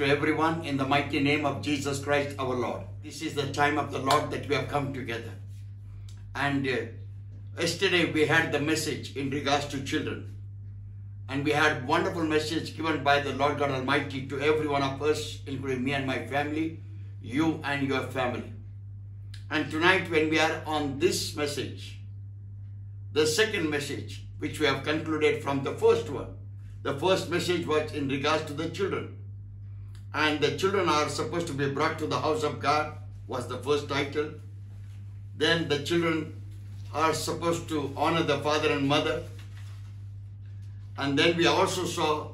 to everyone in the mighty name of Jesus Christ our Lord. This is the time of the Lord that we have come together. And uh, yesterday we had the message in regards to children. And we had wonderful message given by the Lord God Almighty to every one of us, including me and my family, you and your family. And tonight when we are on this message, the second message, which we have concluded from the first one, the first message was in regards to the children. And the children are supposed to be brought to the house of God, was the first title. Then the children are supposed to honor the father and mother. And then we also saw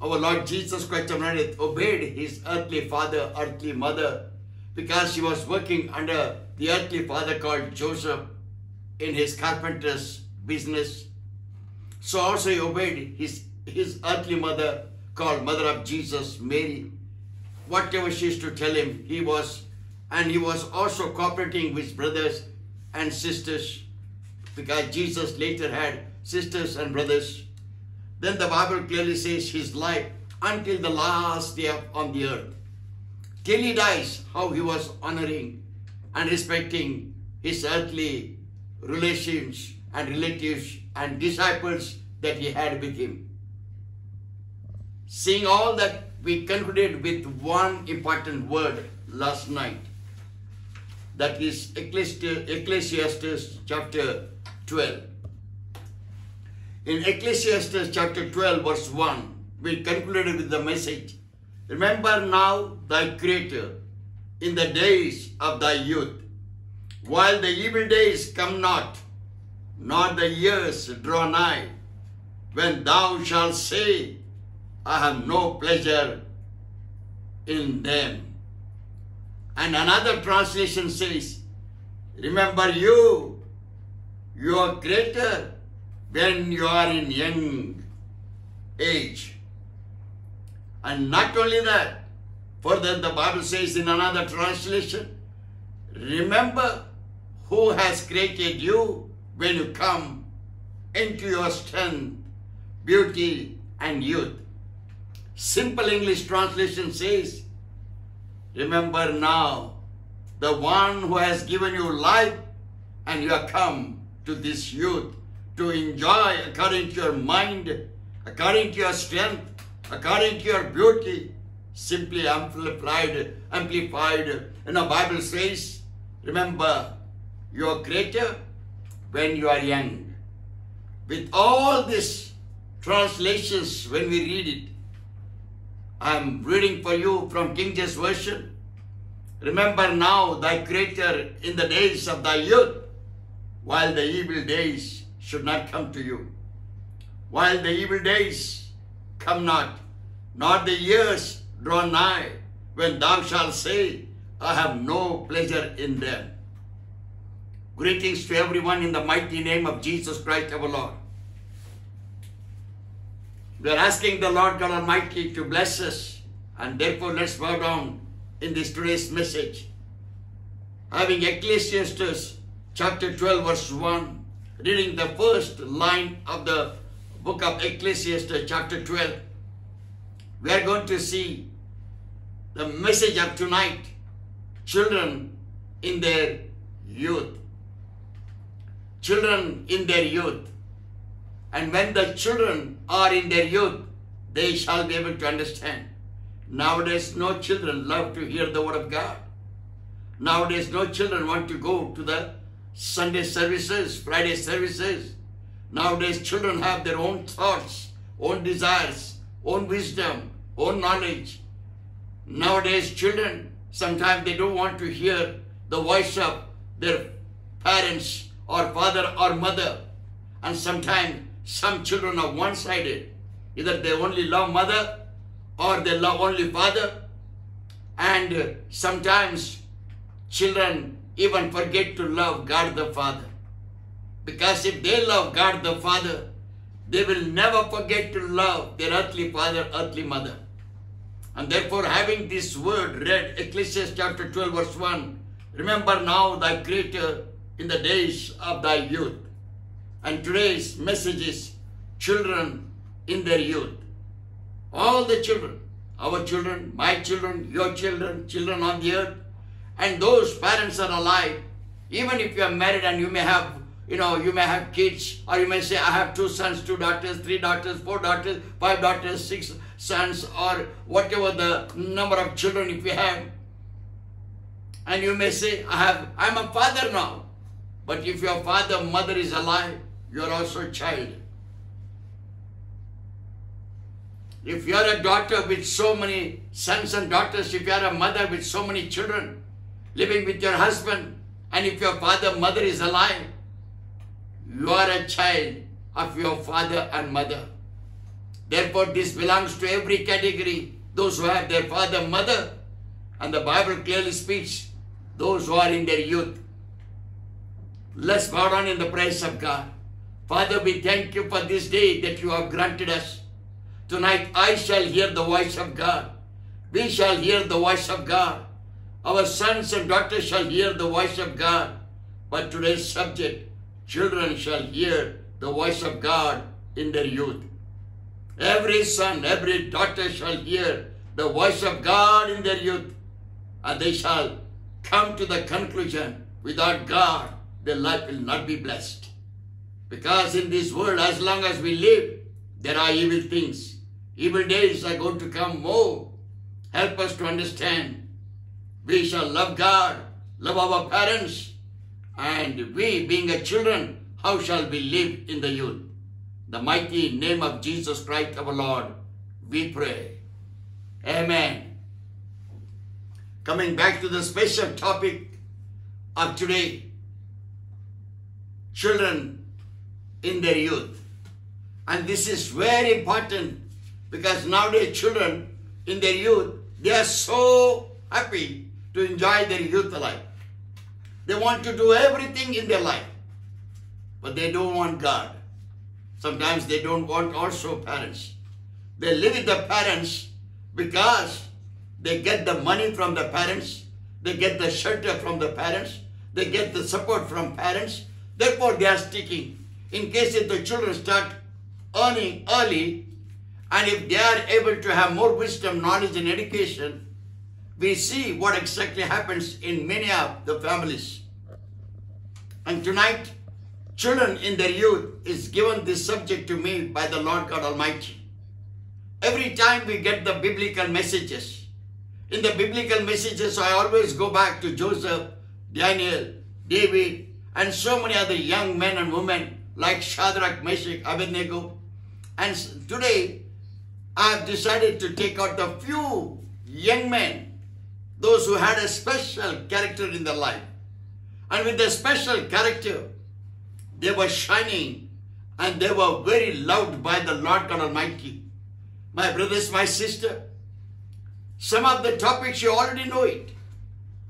our Lord Jesus Christ of Nazareth obeyed his earthly father, earthly mother, because he was working under the earthly father called Joseph in his carpenter's business. So also he obeyed his, his earthly mother called Mother of Jesus, Mary. Whatever she used to tell him, he was, and he was also cooperating with brothers and sisters because Jesus later had sisters and brothers. Then the Bible clearly says his life until the last day on the earth. Till he dies, how he was honoring and respecting his earthly relations and relatives and disciples that he had with him. Seeing all that, we concluded with one important word last night. That is Ecclesiastes chapter 12. In Ecclesiastes chapter 12, verse 1, we concluded with the message Remember now thy Creator in the days of thy youth, while the evil days come not, nor the years draw nigh, when thou shalt say, I have no pleasure in them. And another translation says, Remember you, you are greater when you are in young age. And not only that, further the Bible says in another translation, remember who has created you when you come into your strength, beauty, and youth. Simple English translation says, Remember now the one who has given you life and you have come to this youth to enjoy according to your mind, according to your strength, according to your beauty, simply amplified, amplified. And the Bible says, remember your creator when you are young. With all these translations, when we read it, I'm reading for you from King James Version. Remember now thy Creator in the days of thy youth, while the evil days should not come to you. While the evil days come not, nor the years draw nigh, when thou shalt say, I have no pleasure in them. Greetings to everyone in the mighty name of Jesus Christ our Lord. We are asking the Lord God Almighty to bless us, and therefore let's bow down in this today's message. Having Ecclesiastes chapter 12, verse 1, reading the first line of the book of Ecclesiastes, chapter 12, we are going to see the message of tonight children in their youth. Children in their youth. And when the children are in their youth, they shall be able to understand. Nowadays, no children love to hear the word of God. Nowadays, no children want to go to the Sunday services, Friday services. Nowadays, children have their own thoughts, own desires, own wisdom, own knowledge. Nowadays, children, sometimes they don't want to hear the voice of their parents or father or mother. And sometimes some children are one-sided. Either they only love mother or they love only father. And sometimes children even forget to love God the Father. Because if they love God the Father, they will never forget to love their earthly father, earthly mother. And therefore, having this word read, Ecclesiastes chapter 12, verse 1, remember now thy Creator in the days of thy youth. And today's message is children in their youth. All the children, our children, my children, your children, children on the earth, and those parents are alive, even if you are married and you may have, you know, you may have kids, or you may say, I have two sons, two daughters, three daughters, four daughters, five daughters, six sons, or whatever the number of children if you have. And you may say, I have, I'm a father now. But if your father, mother is alive, you are also a child. If you are a daughter with so many sons and daughters, if you are a mother with so many children, living with your husband, and if your father, mother is alive, you are a child of your father and mother. Therefore, this belongs to every category. Those who have their father, mother, and the Bible clearly speaks, those who are in their youth. Let's bow down in the praise of God. Father, we thank you for this day that you have granted us. Tonight I shall hear the voice of God. We shall hear the voice of God. Our sons and daughters shall hear the voice of God. But today's subject, children shall hear the voice of God in their youth. Every son, every daughter shall hear the voice of God in their youth. And they shall come to the conclusion, without God, their life will not be blessed. Because in this world, as long as we live, there are evil things. Evil days are going to come more. Help us to understand. We shall love God, love our parents, and we, being a children, how shall we live in the youth? The mighty name of Jesus Christ our Lord, we pray. Amen. Coming back to the special topic of today, children in their youth. And this is very important because nowadays children in their youth, they are so happy to enjoy their youth life. They want to do everything in their life. But they don't want God. Sometimes they don't want also parents. They live with the parents because they get the money from the parents, they get the shelter from the parents, they get the support from parents. Therefore, they are sticking. In case if the children start earning early, and if they are able to have more wisdom, knowledge, and education, we see what exactly happens in many of the families. And tonight, children in their youth is given this subject to me by the Lord God Almighty. Every time we get the biblical messages, in the biblical messages, I always go back to Joseph, Daniel, David, and so many other young men and women like Shadrach, Meshach, Abednego. And today, I have decided to take out a few young men, those who had a special character in their life. And with their special character, they were shining and they were very loved by the Lord God Almighty. My brothers, my sister, some of the topics you already know it.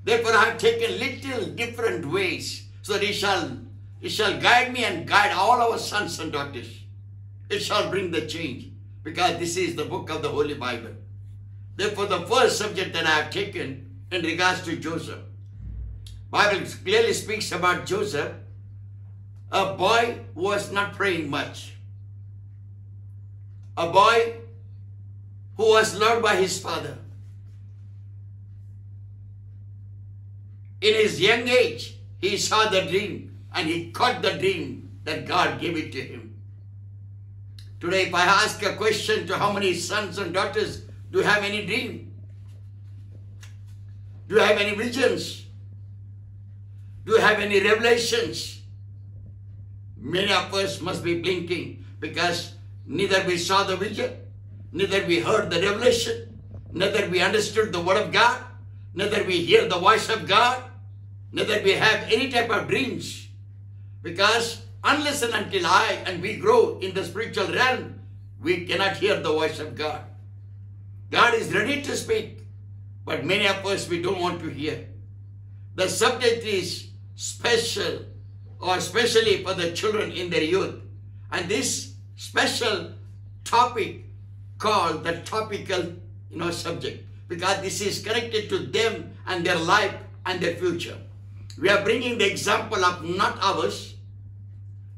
Therefore, I have taken little different ways so that it shall, it shall guide me and guide all our sons and daughters. It shall bring the change because this is the book of the Holy Bible. Therefore, the first subject that I have taken in regards to Joseph, Bible clearly speaks about Joseph, a boy who was not praying much, a boy who was loved by his father. In his young age, he saw the dream and he caught the dream that God gave it to him. Today, if I ask a question to how many sons and daughters, do you have any dream? Do you have any visions? Do you have any revelations? Many of us must be blinking because neither we saw the vision, neither we heard the revelation, neither we understood the word of God, neither we hear the voice of God, neither we have any type of dreams. Because Unless and until I and we grow in the spiritual realm, we cannot hear the voice of God. God is ready to speak, but many of us we don't want to hear. The subject is special or especially for the children in their youth. And this special topic called the topical you know, subject because this is connected to them and their life and their future. We are bringing the example of not ours,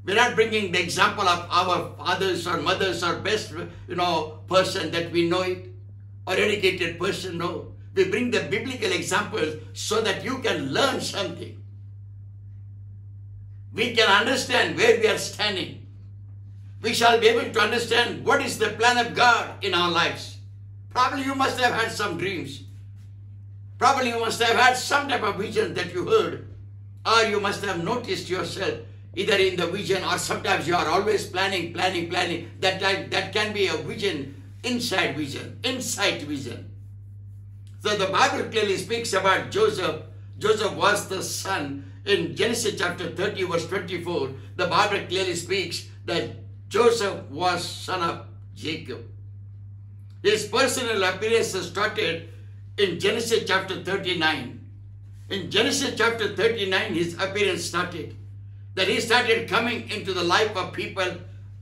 we're not bringing the example of our fathers or mothers or best, you know, person that we know it, or educated person. No. We bring the biblical examples so that you can learn something. We can understand where we are standing. We shall be able to understand what is the plan of God in our lives. Probably you must have had some dreams. Probably you must have had some type of vision that you heard. Or you must have noticed yourself either in the vision or sometimes you are always planning, planning, planning. That, that, that can be a vision, inside vision, insight vision. So the Bible clearly speaks about Joseph. Joseph was the son. In Genesis chapter 30 verse 24, the Bible clearly speaks that Joseph was son of Jacob. His personal appearance started in Genesis chapter 39. In Genesis chapter 39, his appearance started that he started coming into the life of people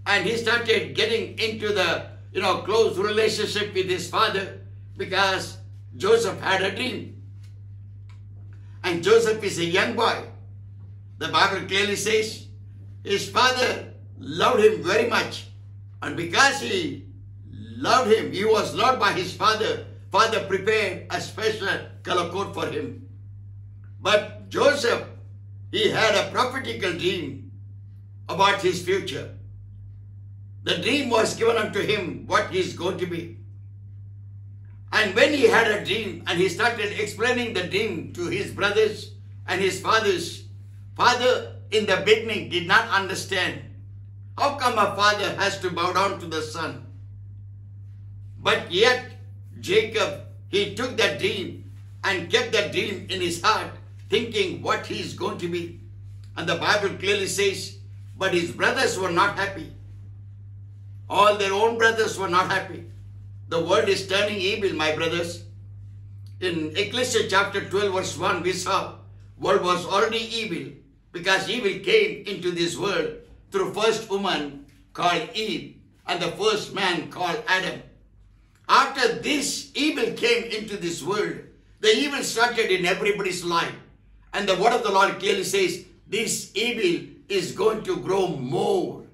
and he started getting into the you know close relationship with his father because Joseph had a dream. And Joseph is a young boy. The Bible clearly says his father loved him very much. And because he loved him, he was loved by his father. Father prepared a special color for him. But Joseph he had a prophetical dream about his future. The dream was given unto him what he is going to be. And when he had a dream and he started explaining the dream to his brothers and his fathers, father in the beginning did not understand. How come a father has to bow down to the son? But yet Jacob, he took that dream and kept that dream in his heart thinking what he is going to be. And the Bible clearly says, but his brothers were not happy. All their own brothers were not happy. The world is turning evil, my brothers. In Ecclesiastes chapter 12 verse 1, we saw world was already evil because evil came into this world through first woman called Eve and the first man called Adam. After this evil came into this world, the evil started in everybody's life. And the word of the Lord clearly says, this evil is going to grow more.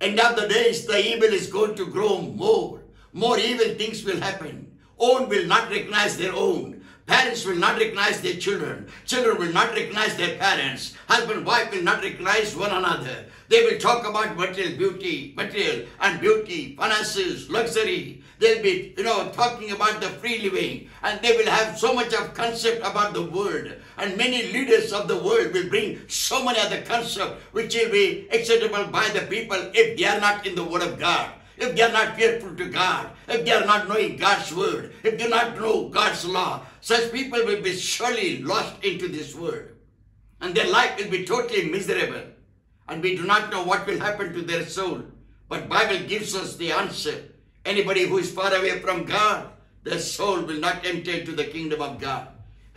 End of the days, the evil is going to grow more. More evil things will happen. Own will not recognize their own. Parents will not recognize their children. Children will not recognize their parents. Husband, wife will not recognize one another. They will talk about material beauty, material and beauty, finances, luxury. They'll be, you know, talking about the free living and they will have so much of concept about the world. And many leaders of the world will bring so many other concepts which will be acceptable by the people if they are not in the word of God. If they are not fearful to God, if they are not knowing God's word, if they do not know God's law, such people will be surely lost into this world. And their life will be totally miserable. And we do not know what will happen to their soul. But Bible gives us the answer. Anybody who is far away from God, their soul will not enter into the kingdom of God.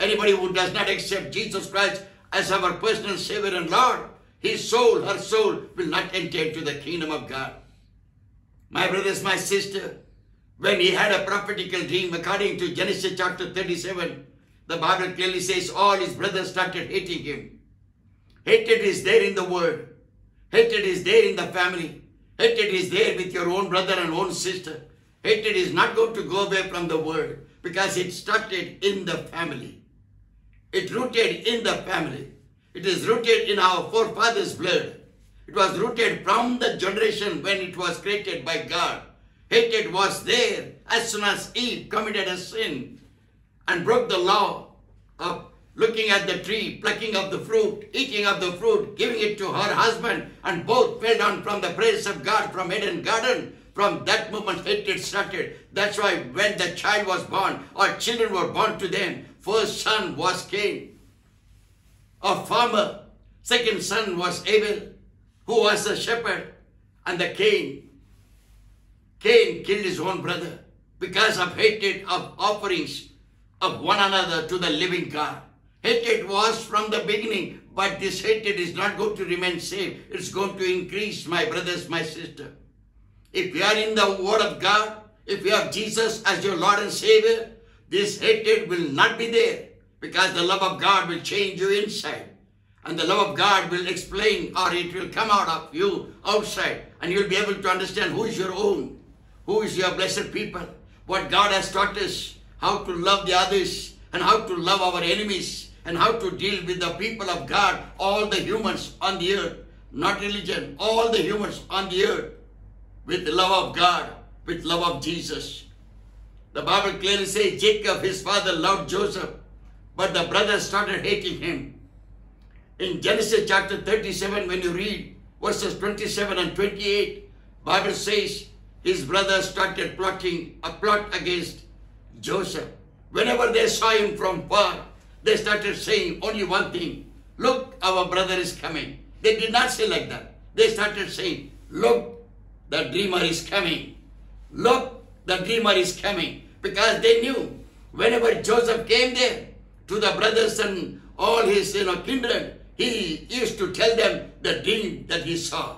Anybody who does not accept Jesus Christ as our personal Savior and Lord, his soul, her soul will not enter into the kingdom of God. My brothers, my sister, when he had a prophetical dream, according to Genesis chapter 37, the Bible clearly says all his brothers started hating him. Hatred is there in the world. Hatred is there in the family. Hatred is there with your own brother and own sister. Hatred is not going to go away from the world because it started in the family. It rooted in the family. It is rooted in our forefathers' blood. It was rooted from the generation when it was created by God. Hatred was there as soon as Eve committed a sin and broke the law of looking at the tree, plucking of the fruit, eating of the fruit, giving it to her husband, and both fell down from the presence of God from Eden garden. From that moment, hatred started. That's why when the child was born, or children were born to them, first son was Cain, a farmer. Second son was Abel, who was a shepherd. And the Cain, Cain killed his own brother because of hatred of offerings of one another to the living God. Hatred was from the beginning, but this hatred is not going to remain same. It's going to increase, my brothers, my sister. If you are in the Word of God, if you have Jesus as your Lord and Savior, this hatred will not be there because the love of God will change you inside. And the love of God will explain or it will come out of you outside and you'll be able to understand who is your own, who is your blessed people, what God has taught us, how to love the others and how to love our enemies and how to deal with the people of God, all the humans on the earth, not religion, all the humans on the earth with the love of God, with love of Jesus. The Bible clearly says Jacob, his father, loved Joseph, but the brothers started hating him. In Genesis chapter 37, when you read verses 27 and 28, Bible says his brothers started plotting a plot against Joseph. Whenever they saw him from far, they started saying only one thing. Look, our brother is coming. They did not say like that. They started saying, look, the dreamer is coming. Look, the dreamer is coming. Because they knew whenever Joseph came there to the brothers and all his you know, kindred, he used to tell them the dream that he saw.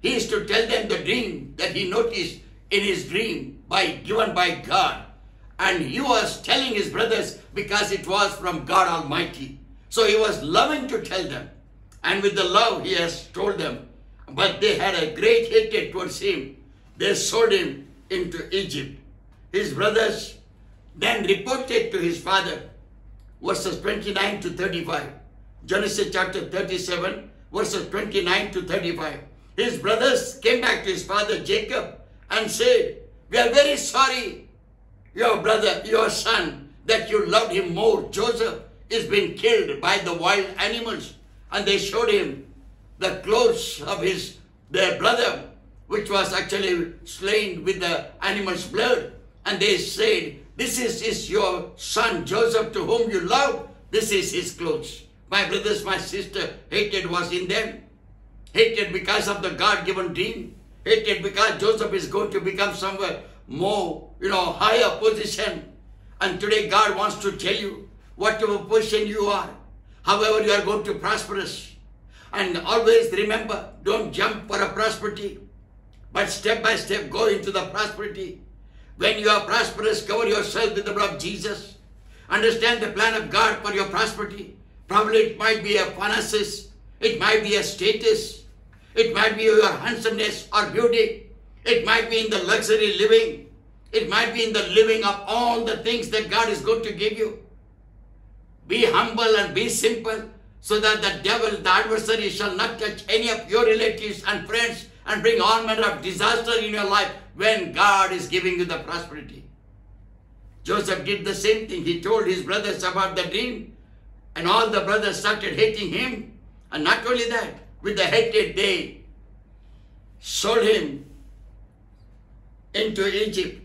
He used to tell them the dream that he noticed in his dream by given by God. And he was telling his brothers because it was from God Almighty. So he was loving to tell them. And with the love he has told them. But they had a great hatred towards him. They sold him into Egypt. His brothers then reported to his father, verses 29 to 35. Genesis chapter 37, verses 29 to 35. His brothers came back to his father Jacob and said, We are very sorry, your brother, your son, that you loved him more. Joseph is being killed by the wild animals. And they showed him the clothes of his their brother, which was actually slain with the animal's blood. And they said, This is, is your son Joseph to whom you love. This is his clothes. My brothers, my sister, hatred was in them. Hatred because of the God-given dream. Hatred because Joseph is going to become somewhere more, you know, higher position. And today God wants to tell you, whatever position you are, however you are going to prosperous. And always remember, don't jump for a prosperity, but step by step go into the prosperity. When you are prosperous, cover yourself with the blood of Jesus. Understand the plan of God for your prosperity. Probably it might be a finances, it might be a status, it might be your handsomeness or beauty, it might be in the luxury living, it might be in the living of all the things that God is going to give you. Be humble and be simple so that the devil, the adversary, shall not touch any of your relatives and friends and bring all manner of disaster in your life when God is giving you the prosperity. Joseph did the same thing. He told his brothers about the dream, and all the brothers started hating him. And not only that, with the hatred, they sold him into Egypt.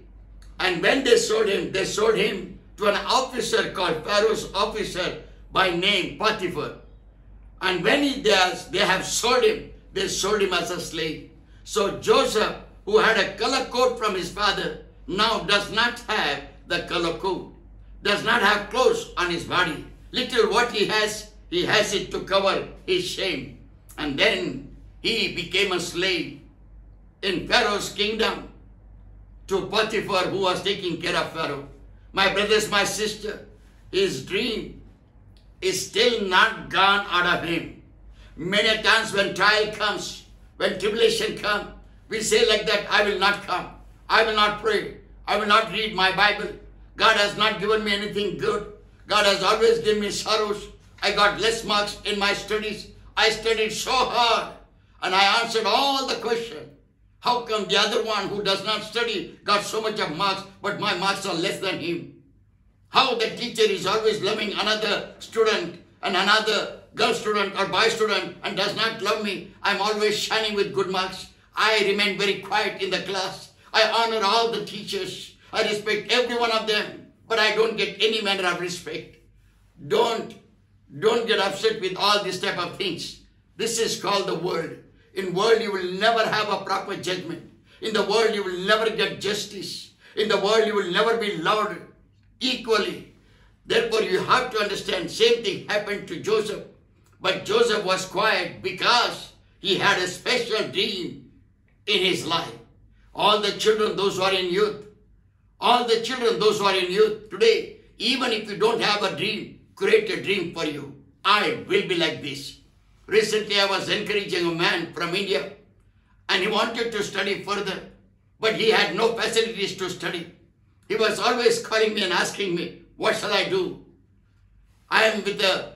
And when they sold him, they sold him to an officer called Pharaoh's officer by name Potiphar. And when he does, they have sold him, they sold him as a slave. So Joseph, who had a color coat from his father, now does not have the color coat, does not have clothes on his body. Little what he has, he has it to cover his shame. And then he became a slave in Pharaoh's kingdom to Potiphar who was taking care of Pharaoh. My brothers, my sister, his dream is still not gone out of him. Many times when trial comes, when tribulation come, we say like that, I will not come. I will not pray. I will not read my Bible. God has not given me anything good. God has always given me sorrows. I got less marks in my studies. I studied so hard and I answered all the questions. How come the other one who does not study got so much of marks, but my marks are less than him? How the teacher is always loving another student and another girl student or boy student and does not love me. I'm always shining with good marks. I remain very quiet in the class. I honor all the teachers. I respect every one of them, but I don't get any manner of respect. Don't, don't get upset with all this type of things. This is called the world. In world, you will never have a proper judgment. In the world, you will never get justice. In the world, you will never be loved equally. Therefore, you have to understand, same thing happened to Joseph. But Joseph was quiet because he had a special dream in his life. All the children, those who are in youth, all the children, those who are in youth today, even if you don't have a dream, create a dream for you. I will be like this. Recently, I was encouraging a man from India and he wanted to study further, but he had no facilities to study. He was always calling me and asking me, what shall I do? I am with a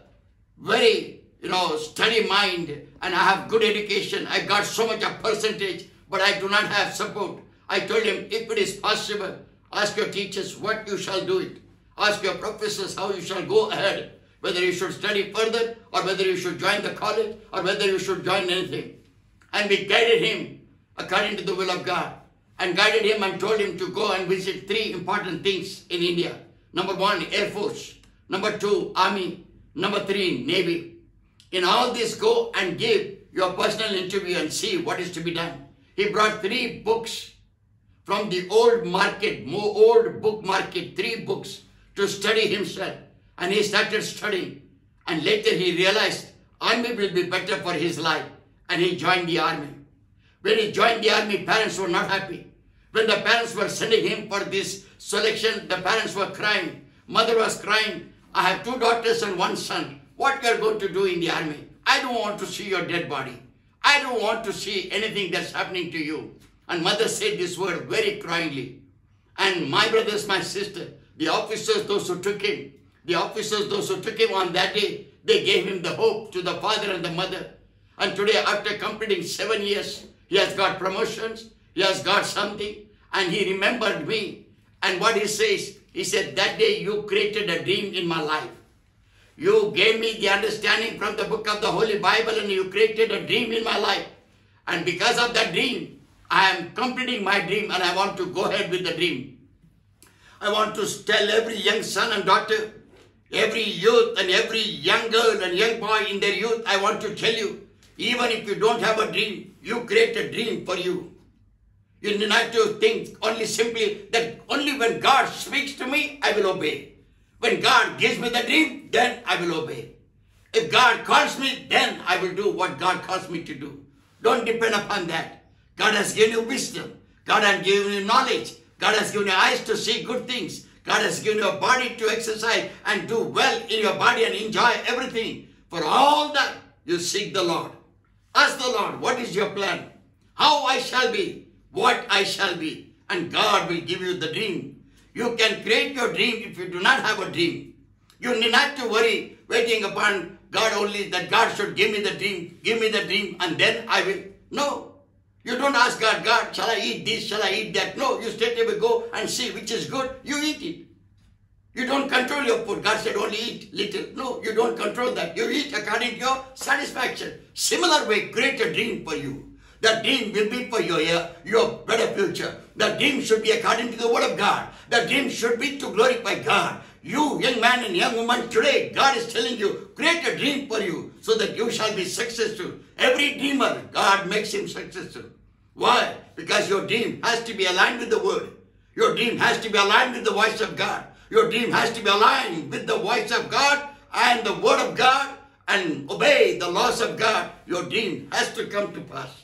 very, you know, study mind and I have good education. I got so much of percentage, but I do not have support. I told him, if it is possible, ask your teachers what you shall do it. Ask your professors how you shall go ahead, whether you should study further or whether you should join the college or whether you should join anything. And we guided him according to the will of God and guided him and told him to go and visit three important things in India. Number one, Air Force. Number two, Army. Number three, Navy. In all this, go and give your personal interview and see what is to be done. He brought three books from the old market, more old book market, three books to study himself. And he started studying. And later he realized army will be better for his life. And he joined the army. When he joined the army, parents were not happy. When the parents were sending him for this selection, the parents were crying. Mother was crying. I have two daughters and one son. What you are going to do in the army? I don't want to see your dead body. I don't want to see anything that's happening to you. And mother said this word very cryingly. And my brothers, my sister, the officers, those who took him, the officers, those who took him on that day, they gave him the hope to the father and the mother. And today, after completing seven years, he has got promotions, he has got something, and he remembered me. And what he says, he said, that day you created a dream in my life. You gave me the understanding from the book of the Holy Bible and you created a dream in my life. And because of that dream, I am completing my dream and I want to go ahead with the dream. I want to tell every young son and daughter, every youth and every young girl and young boy in their youth, I want to tell you, even if you don't have a dream, you create a dream for you. You need not to think only simply that only when God speaks to me, I will obey. When God gives me the dream, then I will obey. If God calls me, then I will do what God calls me to do. Don't depend upon that. God has given you wisdom. God has given you knowledge. God has given you eyes to see good things. God has given you a body to exercise and do well in your body and enjoy everything. For all that, you seek the Lord. Ask the Lord, what is your plan? How I shall be, what I shall be. And God will give you the dream you can create your dream if you do not have a dream. You need not to worry waiting upon God only that God should give me the dream, give me the dream, and then I will. No. You don't ask God, God, shall I eat this, shall I eat that? No, you straight away go and see which is good, you eat it. You don't control your food. God said only eat little. No, you don't control that. You eat according to your satisfaction. Similar way, create a dream for you. The dream will be for your, your better future. The dream should be according to the word of God. The dream should be to glorify God. You, young man and young woman, today, God is telling you, create a dream for you so that you shall be successful. Every dreamer, God makes him successful. Why? Because your dream has to be aligned with the word. Your dream has to be aligned with the voice of God. Your dream has to be aligned with the voice of God and the word of God and obey the laws of God. Your dream has to come to pass.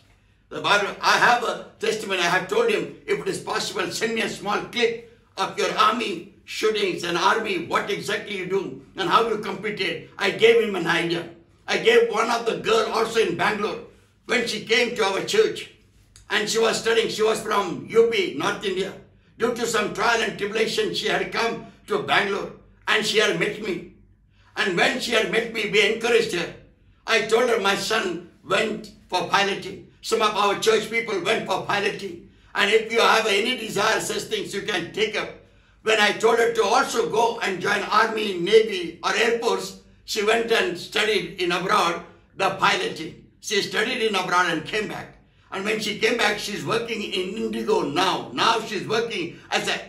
The Bible, I have a testimony. I have told him, if it is possible, send me a small clip of your army shootings and army, what exactly you do and how you competed. I gave him an idea. I gave one of the girl also in Bangalore when she came to our church and she was studying. She was from UP, North India. Due to some trial and tribulation, she had come to Bangalore and she had met me. And when she had met me, we encouraged her. I told her my son went for piloting. Some of our church people went for piloting. And if you have any desire, such things you can take up. When I told her to also go and join Army, Navy or Air Force, she went and studied in abroad the piloting. She studied in abroad and came back. And when she came back, she's working in Indigo now. Now she's working as a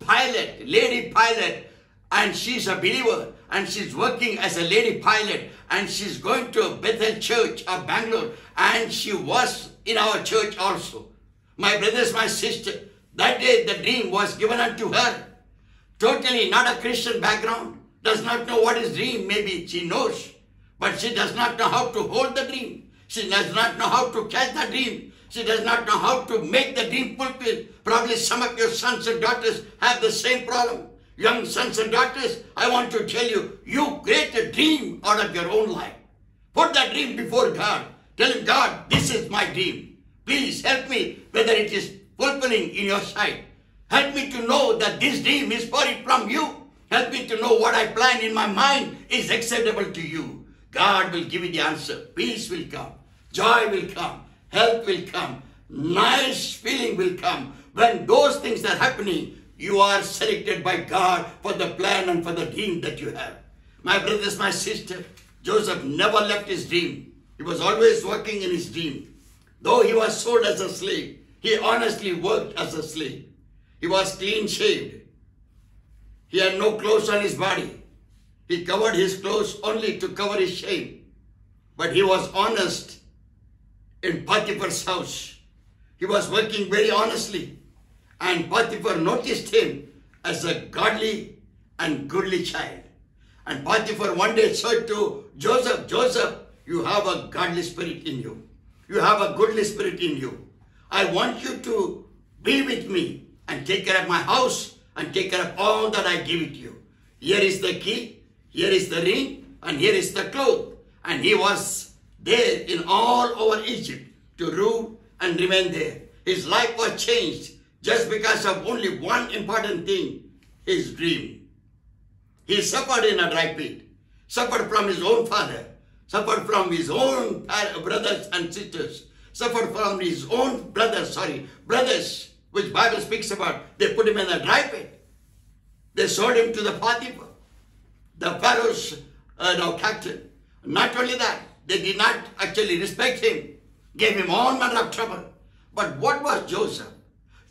pilot, lady pilot, and she's a believer and she's working as a lady pilot and she's going to a Bethel Church of Bangalore and she was in our church also. My brothers, my sister, that day the dream was given unto her. Totally not a Christian background, does not know what is dream. Maybe she knows, but she does not know how to hold the dream. She does not know how to catch the dream. She does not know how to make the dream fulfill. Probably some of your sons and daughters have the same problem. Young sons and daughters, I want to tell you, you create a dream out of your own life. Put that dream before God. Tell him, God, this is my dream. Please help me whether it is fulfilling in your sight. Help me to know that this dream is for it from you. Help me to know what I plan in my mind is acceptable to you. God will give you the answer. Peace will come. Joy will come. Health will come. Nice feeling will come. When those things are happening, you are selected by God for the plan and for the dream that you have. My brothers, my sister, Joseph never left his dream. He was always working in his dream. Though he was sold as a slave, he honestly worked as a slave. He was clean shaved. He had no clothes on his body. He covered his clothes only to cover his shame. But he was honest in Potiphar's house. He was working very honestly. And Potiphar noticed him as a godly and goodly child. And Potiphar one day said to Joseph, Joseph, you have a godly spirit in you. You have a goodly spirit in you. I want you to be with me and take care of my house and take care of all that I give it you. Here is the key, here is the ring, and here is the cloth. And he was there in all over Egypt to rule and remain there. His life was changed just because of only one important thing, his dream. He suffered in a dry pit, suffered from his own father, suffered from his own brothers and sisters, suffered from his own brothers, sorry, brothers, which Bible speaks about. They put him in a dry pit. They sold him to the Potiphar, the Pharaoh's uh, no, captain. Not only that, they did not actually respect him, gave him all manner of trouble. But what was Joseph?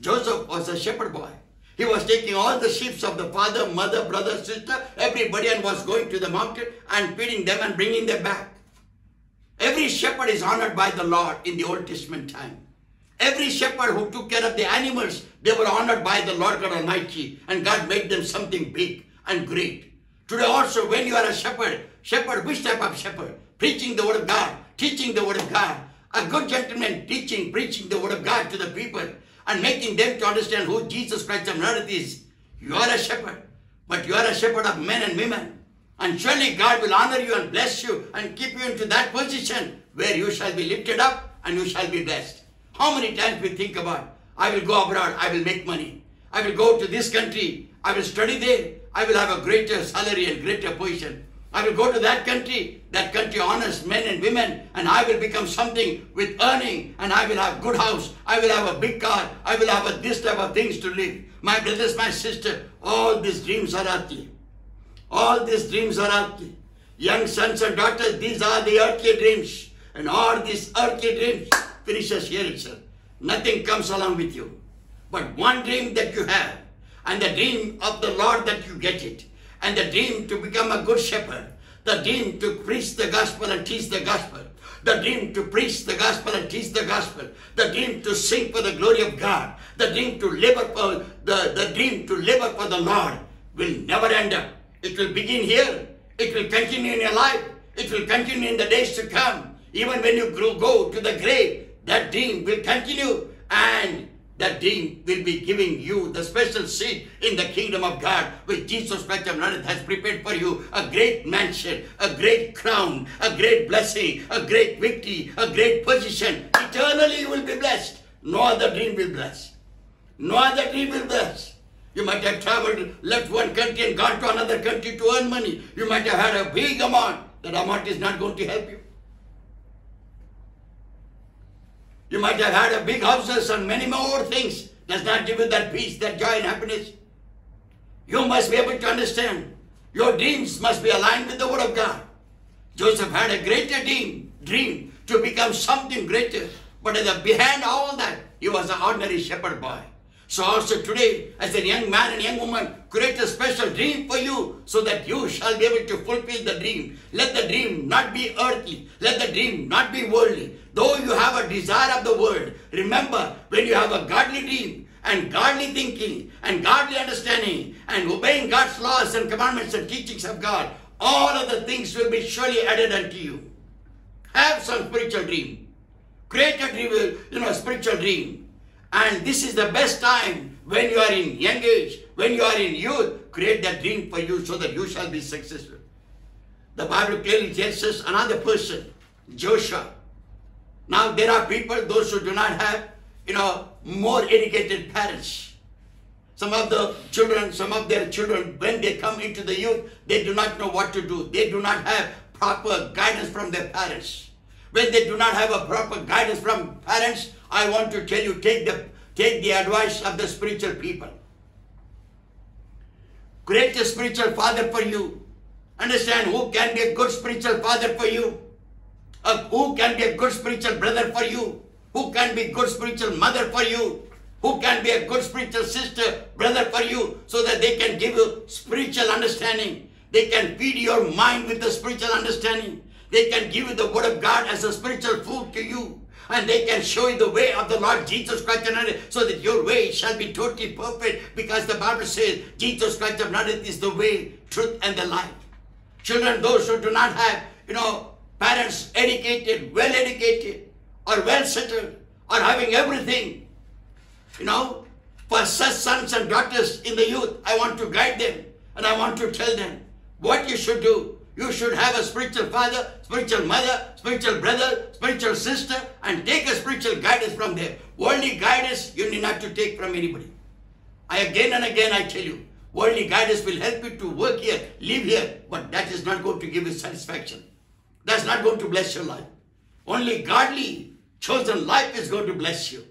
Joseph was a shepherd boy. He was taking all the sheep of the father, mother, brother, sister, everybody and was going to the market and feeding them and bringing them back. Every shepherd is honored by the Lord in the Old Testament time. Every shepherd who took care of the animals, they were honored by the Lord God Almighty and God made them something big and great. Today also when you are a shepherd, shepherd, which type of shepherd? Preaching the word of God, teaching the word of God. A good gentleman teaching, preaching the word of God to the people and making them to understand who Jesus Christ of Nazareth is. You are a shepherd, but you are a shepherd of men and women. And surely God will honor you and bless you and keep you into that position where you shall be lifted up and you shall be blessed. How many times we think about, I will go abroad, I will make money. I will go to this country, I will study there, I will have a greater salary and greater position. I will go to that country, that country honors men and women, and I will become something with earning, and I will have good house, I will have a big car, I will have a, this type of things to live. My brothers, my sister, all these dreams are earthly. All these dreams are earthly. Young sons and daughters, these are the earthly dreams. And all these earthly dreams finishes here itself. Nothing comes along with you. But one dream that you have, and the dream of the Lord that you get it, and the dream to become a good shepherd, the dream to preach the gospel and teach the gospel, the dream to preach the gospel and teach the gospel, the dream to sing for the glory of God, the dream to labor for the, the dream to labor for the Lord will never end up. It will begin here. It will continue in your life. It will continue in the days to come. Even when you go to the grave, that dream will continue and that dream will be giving you the special seat in the kingdom of God which Jesus Christ of Nazareth has prepared for you. A great mansion, a great crown, a great blessing, a great victory, a great position. Eternally you will be blessed. No other dream will bless. No other dream will bless. You might have traveled, left one country and gone to another country to earn money. You might have had a big amount. That amount is not going to help you. You might have had a big houses and many more things. Does not give you that peace, that joy and happiness. You must be able to understand. Your dreams must be aligned with the word of God. Joseph had a greater dream, dream to become something greater. But behind all that, he was an ordinary shepherd boy. So also today, as a young man and young woman, create a special dream for you so that you shall be able to fulfill the dream. Let the dream not be earthly. Let the dream not be worldly. Though you have a desire of the world, remember when you have a godly dream and godly thinking and godly understanding and obeying God's laws and commandments and teachings of God, all of the things will be surely added unto you. Have some spiritual dream. Create a dream, you know, spiritual dream and this is the best time when you are in young age, when you are in youth, create that dream for you so that you shall be successful. The Bible clearly tells us another person, Joshua. Now there are people, those who do not have, you know, more educated parents. some of the children, some of their children, when they come into the youth, they do not know what to do. They do not have proper guidance from their parents. When they do not have a proper guidance from parents, I want to tell you, take the, take the advice of the spiritual people. Create a spiritual father for you. Understand who can be a good spiritual father for you? Uh, who can be a good spiritual brother for you? Who can be a good spiritual mother for you? Who can be a good spiritual sister, brother for you so that they can give you spiritual understanding. They can feed your mind with the spiritual understanding. They can give you the word of God as a spiritual food to you. And they can show you the way of the Lord Jesus Christ of Nazareth so that your way shall be totally perfect because the Bible says Jesus Christ of Nazareth is the way, truth, and the life. Children, those who do not have, you know, parents educated, well educated, or well settled, or having everything, you know, for such sons and daughters in the youth, I want to guide them and I want to tell them what you should do. You should have a spiritual father, spiritual mother, spiritual brother, spiritual sister, and take a spiritual guidance from them. Worldly guidance you need not to take from anybody. I again and again I tell you, Worldly guidance will help you to work here, live here, but that is not going to give you satisfaction. That's not going to bless your life. Only godly, chosen life is going to bless you.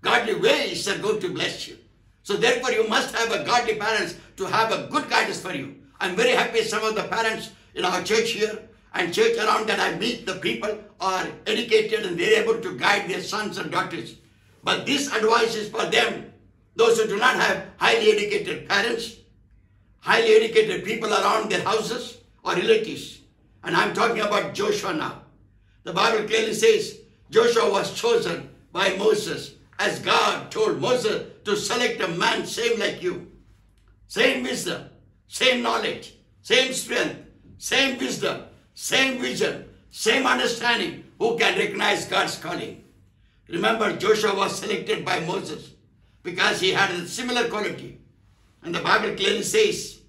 Godly ways are going to bless you. So therefore you must have a godly parents to have a good guidance for you. I'm very happy some of the parents in our church here and church around that I meet the people are educated and they're able to guide their sons and daughters. But this advice is for them, those who do not have highly educated parents, highly educated people around their houses or relatives. And I'm talking about Joshua now. The Bible clearly says Joshua was chosen by Moses as God told Moses to select a man same like you. Same wisdom, same knowledge, same strength, same wisdom, same vision, same understanding who can recognize God's calling. Remember, Joshua was selected by Moses because he had a similar quality. And the Bible clearly says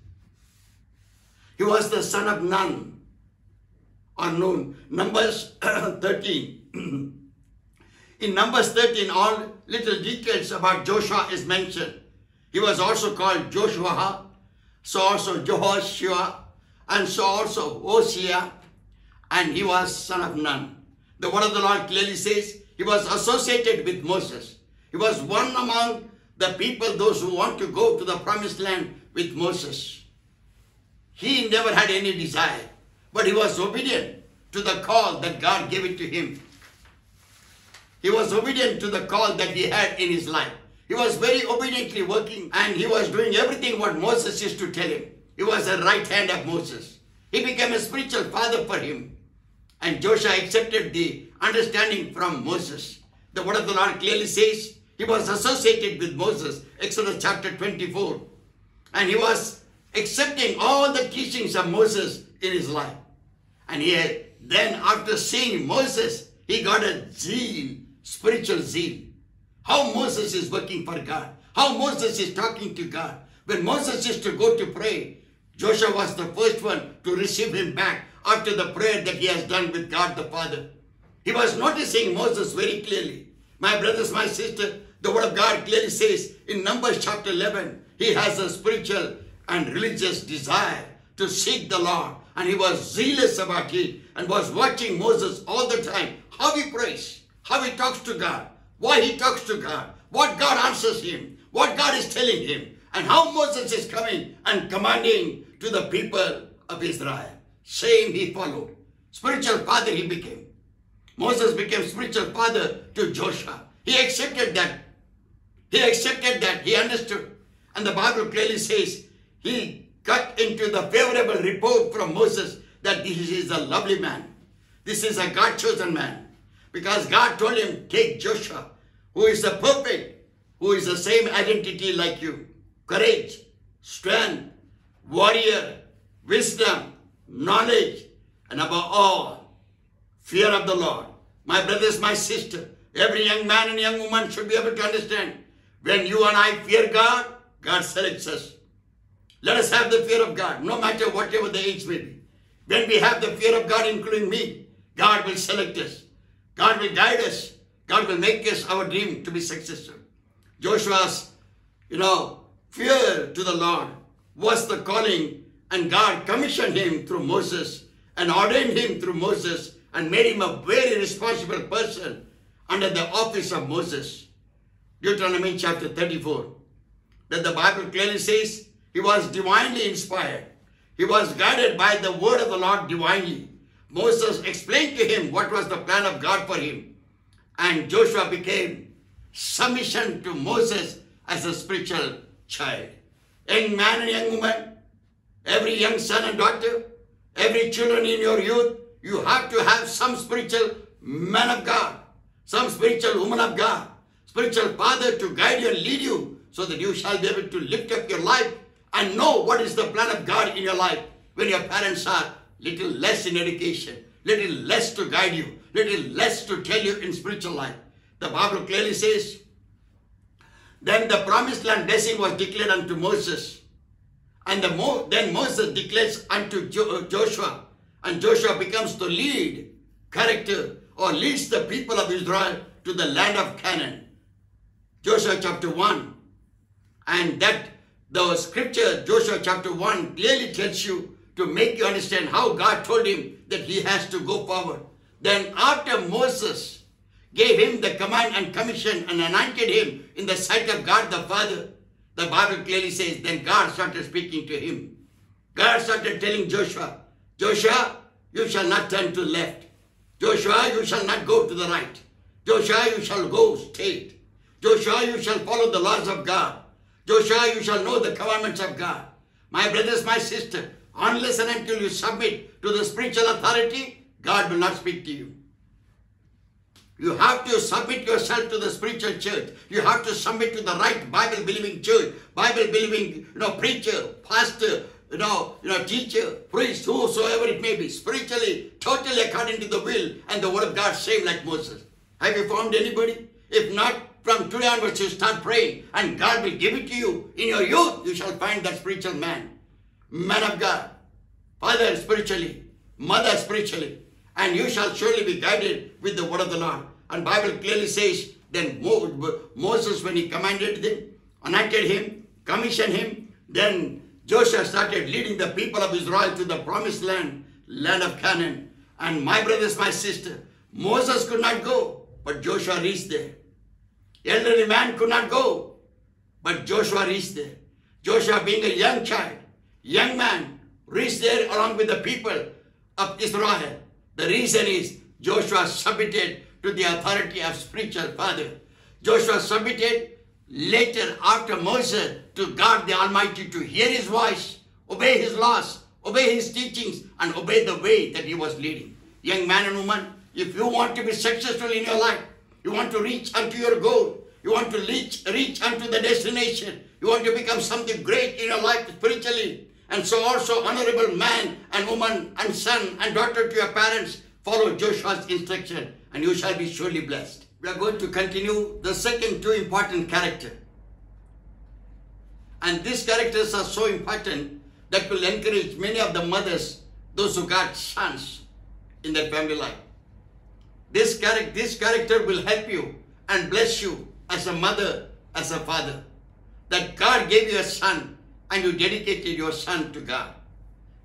he was the son of Nun or Nun. Numbers 13. In Numbers 13, all little details about Joshua is mentioned. He was also called Joshua, so also Jehoshua, and so also Hosea, and he was son of Nun. The word of the Lord clearly says he was associated with Moses. He was one among the people, those who want to go to the promised land with Moses. He never had any desire, but he was obedient to the call that God gave it to him. He was obedient to the call that he had in his life. He was very obediently working and he was doing everything what Moses used to tell him. He was the right hand of Moses. He became a spiritual father for him. And Joshua accepted the understanding from Moses. The word of the Lord clearly says he was associated with Moses, Exodus chapter 24. And he was accepting all the teachings of Moses in his life. And he then after seeing Moses, he got a zeal, spiritual zeal. How Moses is working for God. How Moses is talking to God. When Moses used to go to pray, Joshua was the first one to receive him back after the prayer that he has done with God the Father. He was noticing Moses very clearly. My brothers, my sister, the word of God clearly says in Numbers chapter 11, he has a spiritual and religious desire to seek the Lord. And he was zealous about it and was watching Moses all the time. How he prays, how he talks to God, why he talks to God, what God answers him, what God is telling him, and how Moses is coming and commanding to the people of Israel. Same he followed. Spiritual father he became. Moses became spiritual father to Joshua. He accepted that. He accepted that. He understood. And the Bible clearly says he got into the favorable report from Moses that this is a lovely man. This is a God chosen man. Because God told him, take Joshua, who is the perfect, who is the same identity like you. Courage, strength, warrior, wisdom, knowledge, and above all, fear of the Lord. My brothers, my sister, every young man and young woman should be able to understand when you and I fear God, God selects us. Let us have the fear of God, no matter whatever the age may be. When we have the fear of God, including me, God will select us. God will guide us. God will make us our dream to be successful. Joshua's, you know, fear to the Lord was the calling, and God commissioned him through Moses and ordained him through Moses and made him a very responsible person under the office of Moses. Deuteronomy chapter 34. That the Bible clearly says he was divinely inspired. He was guided by the word of the Lord divinely. Moses explained to him what was the plan of God for him. And Joshua became submission to Moses as a spiritual child. Young man and young woman, every young son and daughter, every children in your youth, you have to have some spiritual man of God, some spiritual woman of God, spiritual father to guide you and lead you so that you shall be able to lift up your life and know what is the plan of God in your life when your parents are little less in education, little less to guide you, little less to tell you in spiritual life. The Bible clearly says, then the promised land blessing was declared unto Moses. And the Mo then Moses declares unto jo uh, Joshua. And Joshua becomes the lead character or leads the people of Israel to the land of Canaan. Joshua chapter 1. And that the scripture, Joshua chapter 1, clearly tells you to make you understand how God told him that he has to go forward. Then after Moses gave him the command and commission and anointed him in the sight of God the Father, the Bible clearly says, then God started speaking to him. God started telling Joshua, Joshua, you shall not turn to left. Joshua, you shall not go to the right. Joshua, you shall go straight. Joshua, you shall follow the laws of God. Joshua, you shall know the commandments of God. My brothers, my sister, unless and until you submit to the spiritual authority, God will not speak to you. You have to submit yourself to the spiritual church. You have to submit to the right Bible-believing church, Bible-believing, you know, preacher, pastor, you know, you know, teacher, priest, whosoever it may be, spiritually, totally according to the will and the word of God, same like Moses. Have you found anybody? If not, from today onwards you start praying and God will give it to you. In your youth, you shall find that spiritual man, man of God, father spiritually, mother spiritually, and you shall surely be guided with the word of the Lord. And Bible clearly says, then Moses, when he commanded them, anointed him, commissioned him, then Joshua started leading the people of Israel to the promised land, land of Canaan. And my brothers, my sister, Moses could not go, but Joshua reached there. Elderly man could not go, but Joshua reached there. Joshua being a young child, young man, reached there along with the people of Israel. The reason is Joshua submitted to the authority of spiritual father. Joshua submitted later after Moses to God the Almighty to hear his voice, obey his laws, obey his teachings, and obey the way that he was leading. Young man and woman, if you want to be successful in your life, you want to reach unto your goal, you want to reach, reach unto the destination, you want to become something great in your life spiritually, and so also honorable man and woman and son and daughter to your parents, follow Joshua's instruction and you shall be surely blessed. We are going to continue the second two important character. And these characters are so important that will encourage many of the mothers, those who got sons in their family life. This, char- this character will help you and bless you as a mother, as a father. That God gave you a son and you dedicated your son to God.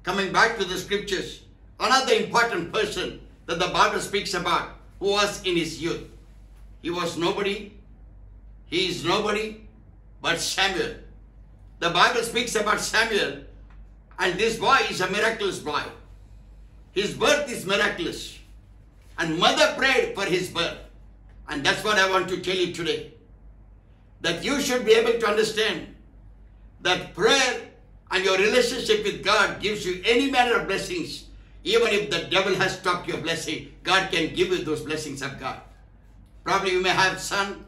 Coming back to the scriptures, another important person that the Bible speaks about who was in his youth. He was nobody. He is nobody but Samuel. The Bible speaks about Samuel and this boy is a miraculous boy. His birth is miraculous. And mother prayed for his birth. And that's what I want to tell you today. That you should be able to understand that prayer and your relationship with God gives you any manner of blessings even if the devil has stopped your blessing, God can give you those blessings of God. Probably you may have son,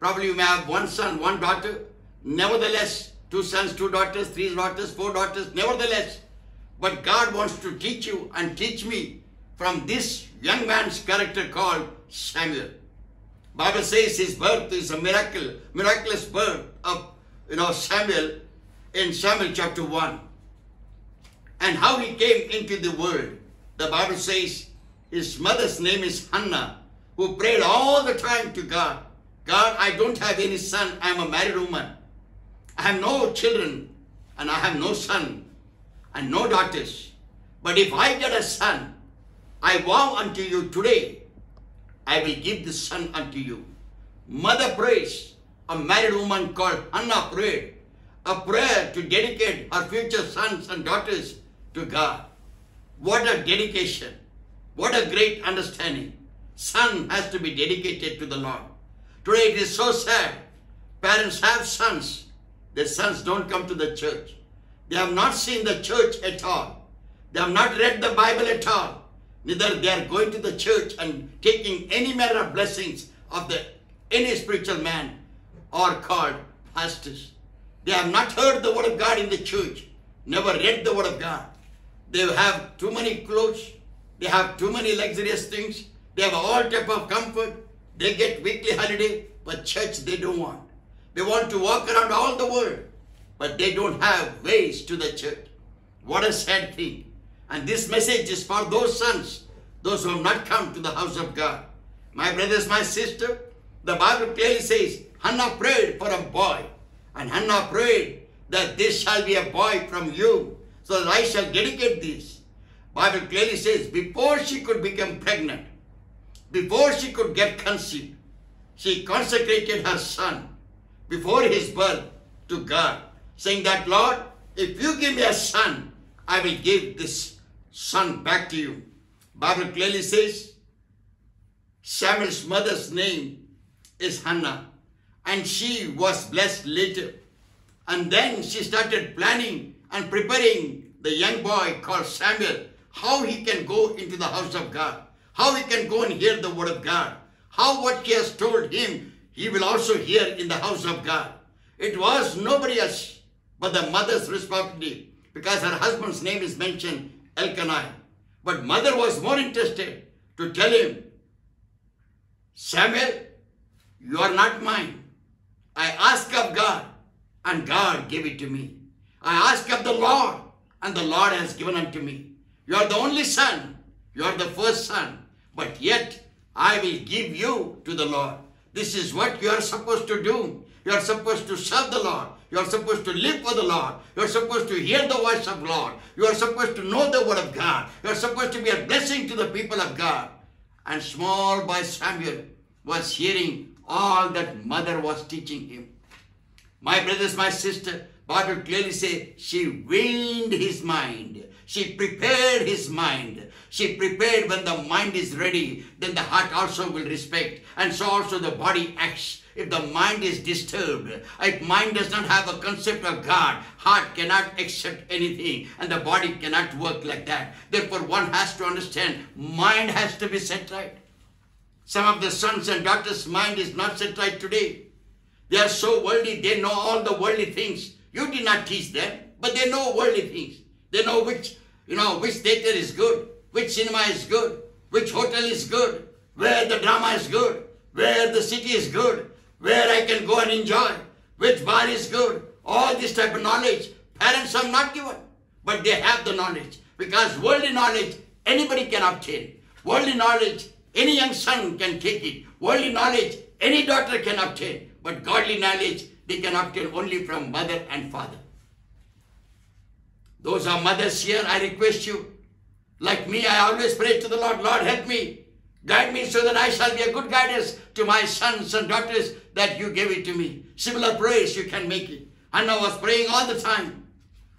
probably you may have one son, one daughter. Nevertheless, two sons, two daughters, three daughters, four daughters, nevertheless. But God wants to teach you and teach me from this young man's character called Samuel. Bible says his birth is a miracle, miraculous birth of you know Samuel in Samuel chapter 1 and how he came into the world. The Bible says his mother's name is Hannah, who prayed all the time to God. God, I don't have any son. I'm a married woman. I have no children and I have no son and no daughters. But if I get a son, I vow unto you today, I will give the son unto you. Mother prays, a married woman called Hannah prayed, a prayer to dedicate her future sons and daughters to God. What a dedication. What a great understanding. Son has to be dedicated to the Lord. Today it is so sad. Parents have sons. Their sons don't come to the church. They have not seen the church at all. They have not read the Bible at all. Neither they are going to the church and taking any manner of blessings of the any spiritual man or called pastors. They have not heard the word of God in the church, never read the word of God. They have too many clothes, they have too many luxurious things, they have all type of comfort, they get weekly holiday, but church they don't want. They want to walk around all the world, but they don't have ways to the church. What a sad thing. And this message is for those sons, those who have not come to the house of God. My brothers, my sister, the Bible clearly says, Hannah prayed for a boy. And Hannah prayed that this shall be a boy from you, so that I shall dedicate this. Bible clearly says, before she could become pregnant, before she could get conceived, she consecrated her son before his birth to God, saying that, Lord, if you give me a son, I will give this son back to you. Bible clearly says, Samuel's mother's name is Hannah. And she was blessed later. And then she started planning and preparing the young boy called Samuel, how he can go into the house of God, how he can go and hear the word of God, how what he has told him, he will also hear in the house of God. It was nobody else but the mother's responsibility because her husband's name is mentioned, Elkanah. But mother was more interested to tell him, Samuel, you are not mine. I ask of God, and God gave it to me. I ask of the Lord, and the Lord has given unto me. You are the only son. You are the first son. But yet, I will give you to the Lord. This is what you are supposed to do. You are supposed to serve the Lord. You are supposed to live for the Lord. You are supposed to hear the voice of Lord. You are supposed to know the word of God. You are supposed to be a blessing to the people of God. And small boy Samuel was hearing all that mother was teaching him. My brothers, my sister, Bible clearly say she weaned his mind. She prepared his mind. She prepared when the mind is ready, then the heart also will respect. And so also the body acts. If the mind is disturbed, if mind does not have a concept of God, heart cannot accept anything and the body cannot work like that. Therefore one has to understand, mind has to be set right. Some of the sons and daughters' mind is not set right today. They are so worldly, they know all the worldly things. You did not teach them, but they know worldly things. They know which, you know, which theater is good, which cinema is good, which hotel is good, where the drama is good, where the city is good, where I can go and enjoy, which bar is good. All this type of knowledge, parents are not given, but they have the knowledge. Because worldly knowledge, anybody can obtain. Worldly knowledge, any young son can take it. Worldly knowledge, any daughter can obtain. But godly knowledge, they can obtain only from mother and father. Those are mothers here, I request you. Like me, I always pray to the Lord, Lord, help me. Guide me so that I shall be a good guidance to my sons and daughters that you gave it to me. Similar prayers, you can make it. Hannah was praying all the time.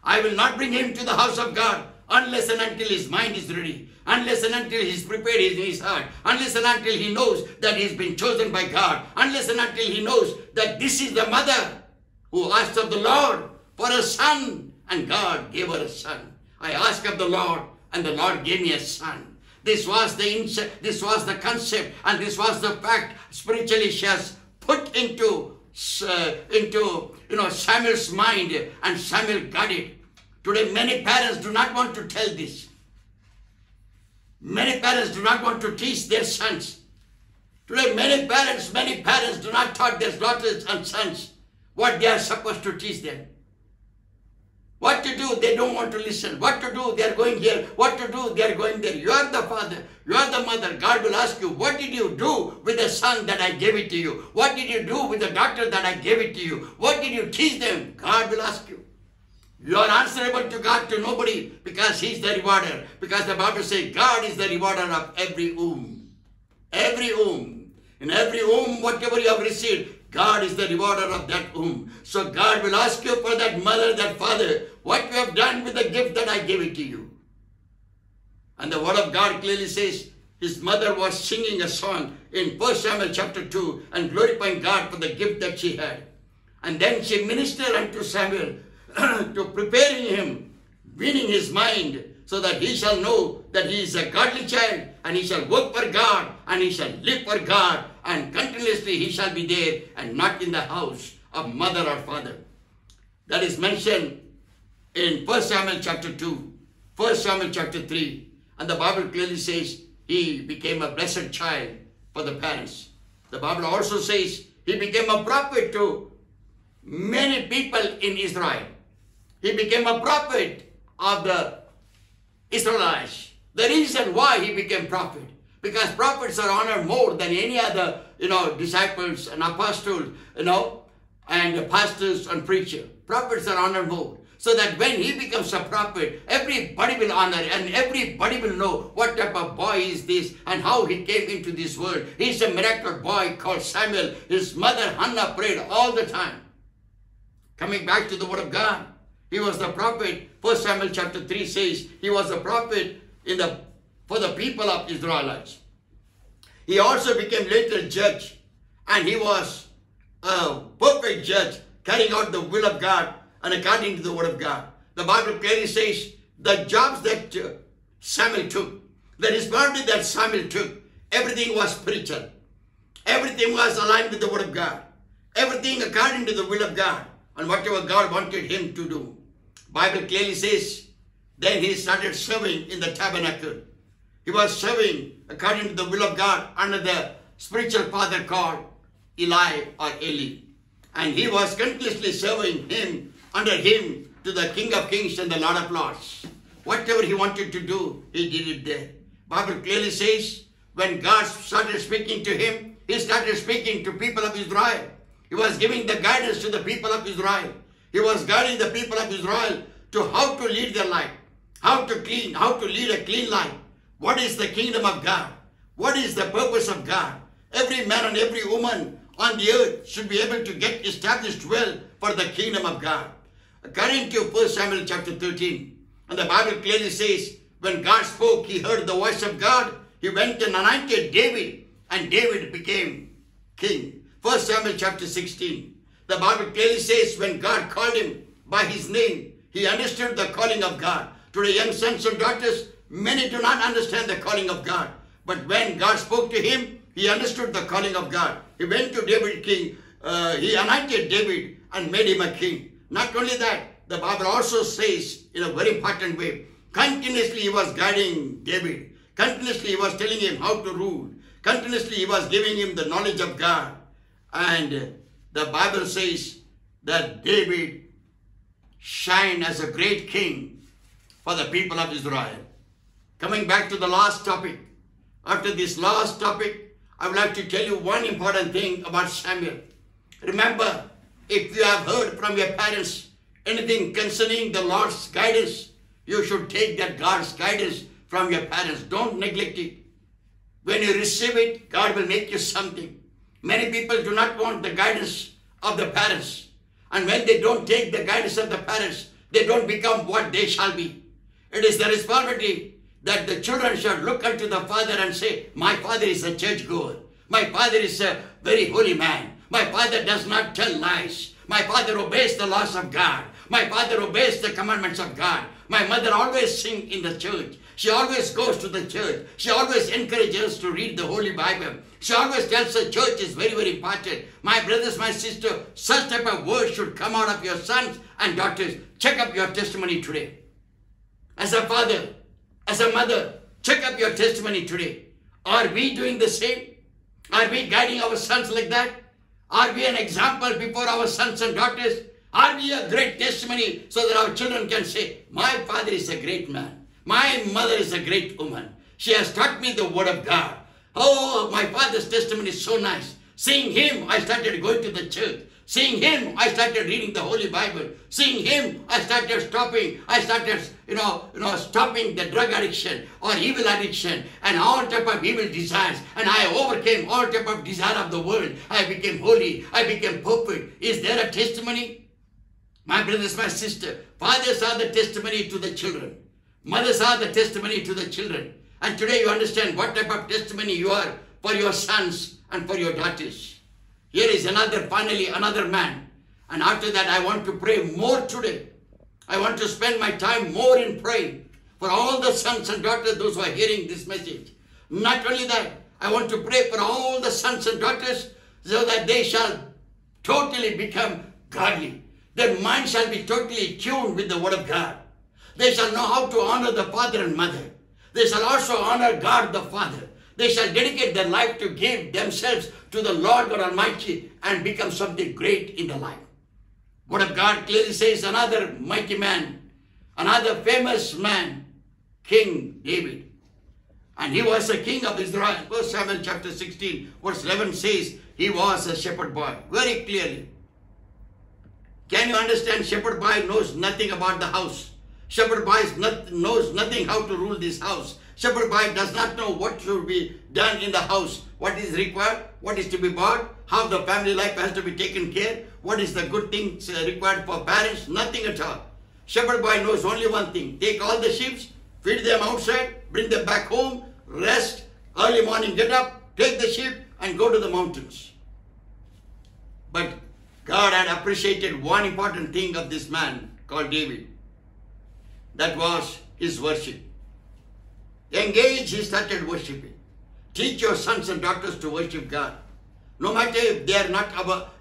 I will not bring him to the house of God unless and until his mind is ready, unless and until he's prepared in his heart, unless and until he knows that he's been chosen by God, unless and until he knows that this is the mother who asked of the Lord for a son, and God gave her a son. I asked of the Lord, and the Lord gave me a son. This was the this was the concept, and this was the fact spiritually she has put into uh, into you know Samuel's mind, and Samuel got it. Today, many parents do not want to tell this. Many parents do not want to teach their sons. Today, many parents, many parents do not taught their daughters and sons what they are supposed to teach them. What to do? They don't want to listen. What to do? They are going here. What to do? They are going there. You are the father. You are the mother. God will ask you, what did you do with the son that I gave it to you? What did you do with the daughter that I gave it to you? What did you teach them? God will ask you. You are answerable to God, to nobody, because He's the rewarder. Because the Bible says God is the rewarder of every womb. Every womb. In every womb, whatever you have received, God is the rewarder of that womb. So God will ask you for that mother, that father, what you have done with the gift that I gave it to you. And the word of God clearly says his mother was singing a song in 1 Samuel chapter 2 and glorifying God for the gift that she had. And then she ministered unto Samuel to preparing him, winning his mind so that he shall know that he is a godly child and he shall work for God and he shall live for God and continuously he shall be there and not in the house of mother or father. That is mentioned in 1 Samuel chapter 2, 1 Samuel chapter 3. And the Bible clearly says he became a blessed child for the parents. The Bible also says he became a prophet to many people in Israel. He became a prophet of the Israelites. The reason why he became prophet, because prophets are honored more than any other, you know, disciples and apostles, you know, and pastors and preachers. Prophets are honored more. So that when he becomes a prophet, everybody will honor and everybody will know what type of boy is this and how he came into this world. He's a miracle boy called Samuel. His mother Hannah prayed all the time. Coming back to the word of God. He was the prophet. First Samuel chapter 3 says he was a prophet in the for the people of Israelites. He also became later judge and he was a perfect judge carrying out the will of God and according to the word of God. The Bible clearly says the jobs that uh, Samuel took, the responsibility that Samuel took, everything was spiritual. Everything was aligned with the word of God. Everything according to the will of God and whatever God wanted him to do. Bible clearly says, then he started serving in the tabernacle. He was serving according to the will of God under the spiritual father called Eli or Eli. And he was continuously serving him, under him, to the King of Kings and the Lord of Lords. Whatever he wanted to do, he did it there. Bible clearly says, when God started speaking to him, he started speaking to people of Israel. He was giving the guidance to the people of Israel. He was guiding the people of Israel to how to lead their life, how to clean, how to lead a clean life. What is the kingdom of God? What is the purpose of God? Every man and every woman on the earth should be able to get established well for the kingdom of God. According to 1 Samuel chapter 13, and the Bible clearly says, when God spoke, he heard the voice of God. He went and anointed David, and David became king. 1 Samuel chapter 16. The Bible clearly says when God called him by his name, he understood the calling of God. Today, young sons and daughters, many do not understand the calling of God. But when God spoke to him, he understood the calling of God. He went to David king. Uh, he anointed David and made him a king. Not only that, the Bible also says in a very important way, continuously he was guiding David. Continuously he was telling him how to rule. Continuously he was giving him the knowledge of God. And the Bible says that David shined as a great king for the people of Israel. Coming back to the last topic. After this last topic, I would like to tell you one important thing about Samuel. Remember, if you have heard from your parents anything concerning the Lord's guidance, you should take that God's guidance from your parents. Don't neglect it. When you receive it, God will make you something. Many people do not want the guidance of the parents. And when they don't take the guidance of the parents, they don't become what they shall be. It is the responsibility that the children should look unto the father and say, My father is a churchgoer. My father is a very holy man. My father does not tell lies. My father obeys the laws of God. My father obeys the commandments of God. My mother always sing in the church. She always goes to the church. She always encourages us to read the Holy Bible. She always tells the church is very, very important. My brothers, my sister, such type of words should come out of your sons and daughters. Check up your testimony today. As a father, as a mother, check up your testimony today. Are we doing the same? Are we guiding our sons like that? Are we an example before our sons and daughters? Are we a great testimony so that our children can say, My father is a great man. My mother is a great woman. She has taught me the word of God. Oh, my father's testimony is so nice. Seeing him, I started going to the church. Seeing him, I started reading the Holy Bible. Seeing him, I started stopping. I started, you know, you know, stopping the drug addiction or evil addiction and all type of evil desires. And I overcame all type of desire of the world. I became holy. I became perfect. Is there a testimony? My brothers, my sister, fathers are the testimony to the children. Mothers are the testimony to the children. And today you understand what type of testimony you are for your sons and for your daughters. Here is another, finally, another man. And after that, I want to pray more today. I want to spend my time more in praying for all the sons and daughters, those who are hearing this message. Not only that, I want to pray for all the sons and daughters so that they shall totally become godly. Their mind shall be totally tuned with the Word of God. They shall know how to honor the father and mother. They shall also honor God the Father. They shall dedicate their life to give themselves to the Lord God Almighty and become something great in the life. Word of God clearly says another mighty man, another famous man, King David. And he was a king of Israel. First Samuel chapter 16, verse 11 says he was a shepherd boy. Very clearly. Can you understand? Shepherd boy knows nothing about the house. Shepherd boy knows nothing how to rule this house. Shepherd boy does not know what should be done in the house, what is required, what is to be bought, how the family life has to be taken care, what is the good things uh, required for parents, nothing at all. Shepherd boy knows only one thing. Take all the sheep, feed them outside, bring them back home, rest, early morning get up, take the sheep and go to the mountains. But God had appreciated one important thing of this man called David. That was his worship. Engage, he started worshiping. Teach your sons and daughters to worship God. No matter if they are not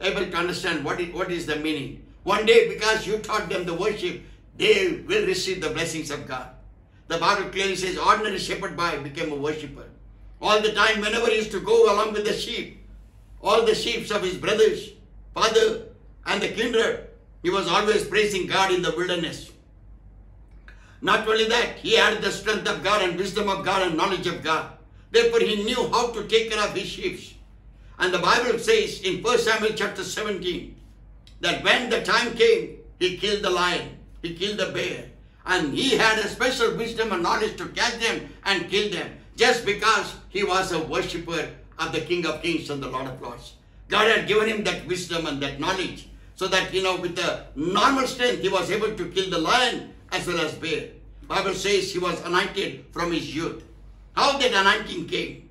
able to understand what is, what is the meaning. One day, because you taught them the worship, they will receive the blessings of God. The Bible clearly says, ordinary shepherd boy became a worshipper. All the time, whenever he used to go along with the sheep, all the sheep of his brothers, father, and the kindred, he was always praising God in the wilderness. Not only that, he had the strength of God and wisdom of God and knowledge of God. Therefore, he knew how to take care of his sheep. And the Bible says in 1 Samuel chapter 17 that when the time came, he killed the lion, he killed the bear, and he had a special wisdom and knowledge to catch them and kill them just because he was a worshipper of the King of Kings and the Lord of Lords. God had given him that wisdom and that knowledge so that, you know, with the normal strength, he was able to kill the lion as well as bear. Bible says he was anointed from his youth. How that anointing came?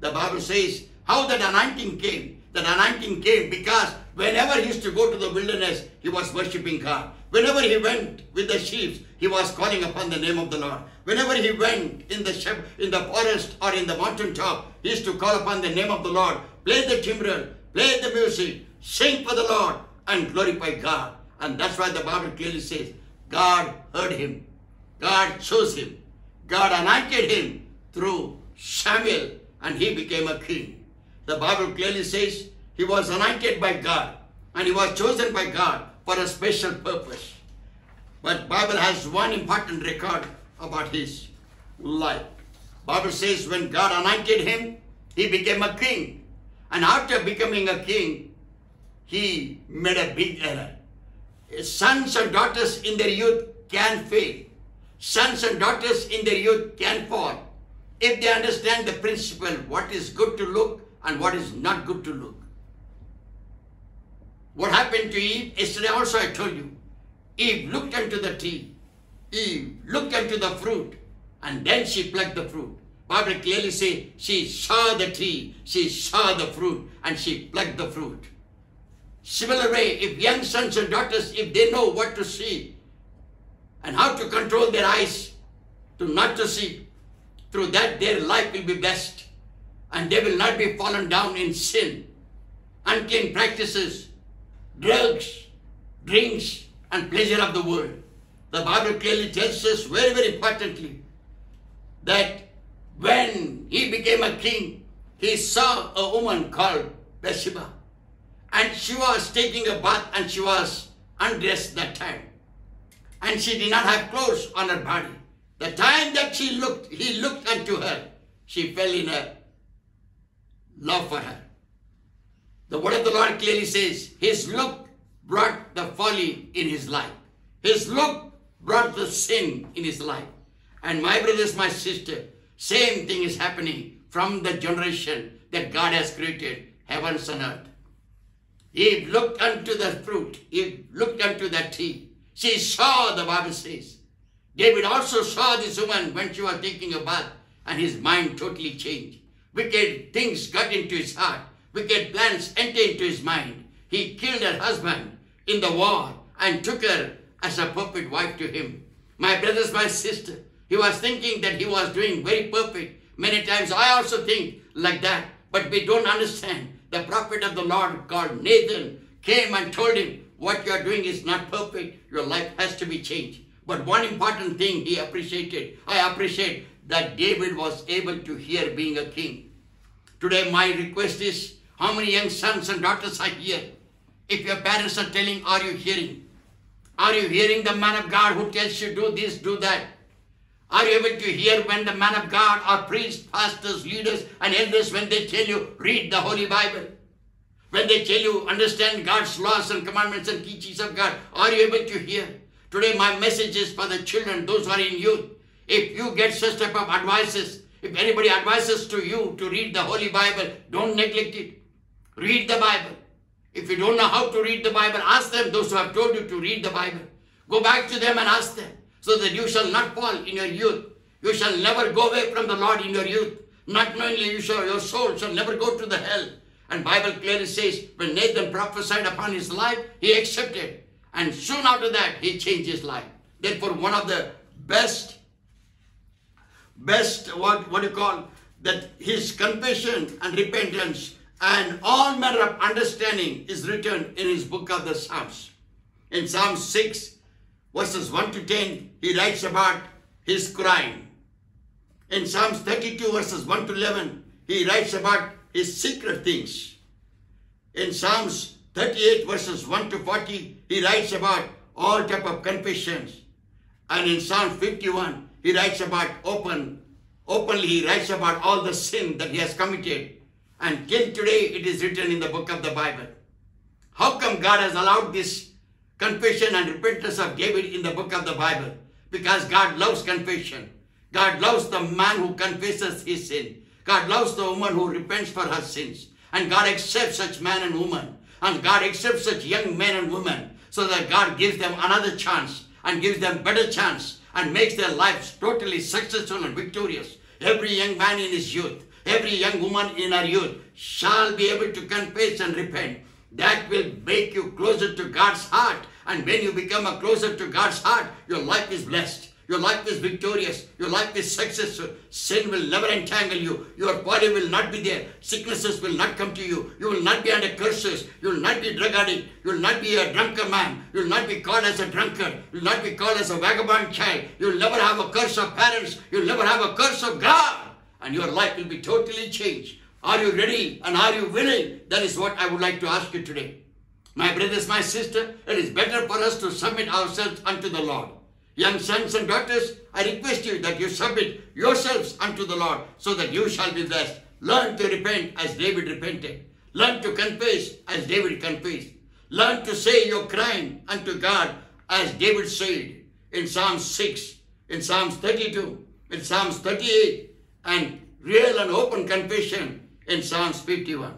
The Bible says how that anointing came. That anointing came because whenever he used to go to the wilderness, he was worshipping God. Whenever he went with the sheep, he was calling upon the name of the Lord. Whenever he went in the shep- in the forest or in the mountain top, he used to call upon the name of the Lord, play the timbrel, play the music, sing for the Lord, and glorify God. And that's why the Bible clearly says, God heard him. God chose him. God anointed him through Samuel and he became a king. The Bible clearly says he was anointed by God and he was chosen by God for a special purpose. But Bible has one important record about his life. Bible says when God anointed him, he became a king. And after becoming a king, he made a big error. Sons and daughters in their youth can fail. Sons and daughters in their youth can fall. If they understand the principle, what is good to look and what is not good to look. What happened to Eve? Yesterday also I told you. Eve looked into the tree. Eve looked into the fruit and then she plucked the fruit. Bible clearly says she saw the tree, she saw the fruit and she plucked the fruit. Similar way, if young sons and daughters, if they know what to see and how to control their eyes to not to see, through that their life will be blessed and they will not be fallen down in sin, unclean practices, drugs, drinks, and pleasure of the world. The Bible clearly tells us very, very importantly that when he became a king, he saw a woman called Bathsheba. And she was taking a bath and she was undressed that time. And she did not have clothes on her body. The time that she looked, he looked unto her, she fell in a love for her. The word of the Lord clearly says, His look brought the folly in his life. His look brought the sin in his life. And my brothers, my sister, same thing is happening from the generation that God has created, heavens and earth. He looked unto the fruit. He looked unto the tree. She saw, the Bible says. David also saw this woman when she was taking a bath, and his mind totally changed. Wicked things got into his heart. Wicked plans entered into his mind. He killed her husband in the war and took her as a perfect wife to him. My brothers, my sister, he was thinking that he was doing very perfect. Many times I also think like that, but we don't understand. The prophet of the Lord called Nathan came and told him, what you are doing is not perfect. Your life has to be changed. But one important thing he appreciated, I appreciate that David was able to hear being a king. Today my request is, how many young sons and daughters are here? If your parents are telling, are you hearing? Are you hearing the man of God who tells you do this, do that? Are you able to hear when the man of God or priests, pastors, leaders, and elders, when they tell you, read the Holy Bible? When they tell you, understand God's laws and commandments and teachings of God, are you able to hear? Today my message is for the children, those who are in youth. If you get such type of advices, if anybody advises to you to read the Holy Bible, don't neglect it. Read the Bible. If you don't know how to read the Bible, ask them, those who have told you to read the Bible. Go back to them and ask them, so that you shall not fall in your youth. You shall never go away from the Lord in your youth. Not knowingly you shall, your soul shall never go to the hell. And Bible clearly says, when Nathan prophesied upon his life, he accepted. And soon after that, he changed his life. Therefore, one of the best, best, what, what do you call, that his confession and repentance and all manner of understanding is written in his book of the Psalms. In Psalm 6, verses 1 to 10, he writes about his crying. In Psalms 32, verses 1 to 11, he writes about his secret things. In Psalms 38, verses 1 to 40, he writes about all type of confessions. And in Psalm 51, he writes about open, openly he writes about all the sin that he has committed and till today it is written in the book of the Bible. How come God has allowed this confession and repentance of David in the book of the Bible? Because God loves confession. God loves the man who confesses his sin. God loves the woman who repents for her sins. And God accepts such man and woman. And God accepts such young men and women so that God gives them another chance and gives them better chance and makes their lives totally successful and victorious. Every young man in his youth every young woman in her youth shall be able to confess and repent. That will make you closer to God's heart. And when you become a closer to God's heart, your life is blessed. Your life is victorious. Your life is successful. Sin will never entangle you. Your body will not be there. Sicknesses will not come to you. You will not be under curses. You will not be drug addict. You will not be a drunken man. You will not be called as a drunkard. You will not be called as a vagabond child. You will never have a curse of parents. You will never have a curse of God and your life will be totally changed. Are you ready and are you willing? That is what I would like to ask you today. My brothers, my sister, it is better for us to submit ourselves unto the Lord. Young sons and daughters, I request you that you submit yourselves unto the Lord so that you shall be blessed. Learn to repent as David repented. Learn to confess as David confessed. Learn to say your crime unto God as David said in Psalms 6, in Psalms 32, in Psalms 38, and real and open confession in Psalms 51.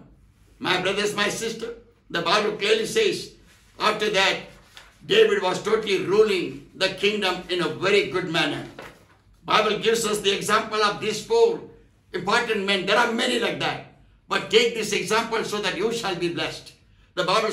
My brothers, my sister, the Bible clearly says, after that, David was totally ruling the kingdom in a very good manner. Bible gives us the example of these four important men. There are many like that. But take this example so that you shall be blessed. The Bible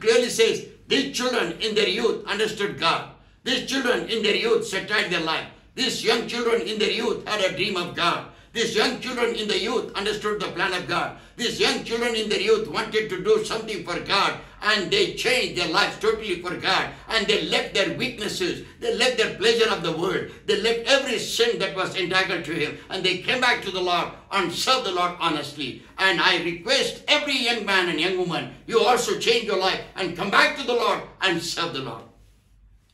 clearly says, these children in their youth understood God. These children in their youth set aside their life. These young children in their youth had a dream of God. These young children in the youth understood the plan of God. These young children in their youth wanted to do something for God and they changed their lives totally for God and they left their weaknesses, they left their pleasure of the world, they left every sin that was entangled to him and they came back to the Lord and served the Lord honestly. And I request every young man and young woman, you also change your life and come back to the Lord and serve the Lord.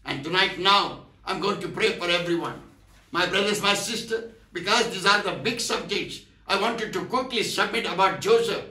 And tonight now, I'm going to pray for everyone. My brothers, my sister, because these are the big subjects, I wanted to quickly submit about Joseph,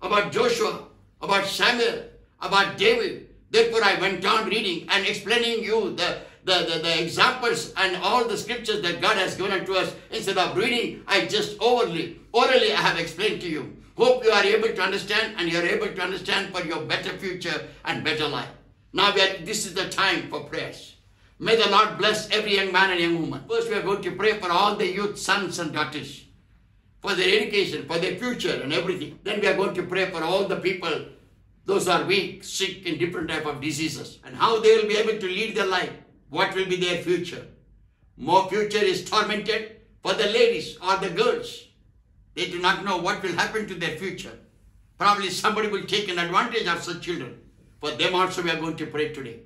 about Joshua, about Samuel, about David. Therefore, I went on reading and explaining you the, the, the, the, examples and all the scriptures that God has given to us. Instead of reading, I just orally, orally I have explained to you. Hope you are able to understand and you are able to understand for your better future and better life. Now, are, this is the time for prayers. May the Lord bless every young man and young woman. First, we are going to pray for all the youth sons and daughters, for their education, for their future and everything. Then we are going to pray for all the people, those are weak, sick in different type of diseases, and how they will be able to lead their life. What will be their future? More future is tormented for the ladies or the girls. They do not know what will happen to their future. Probably somebody will take an advantage of such children. For them also we are going to pray today.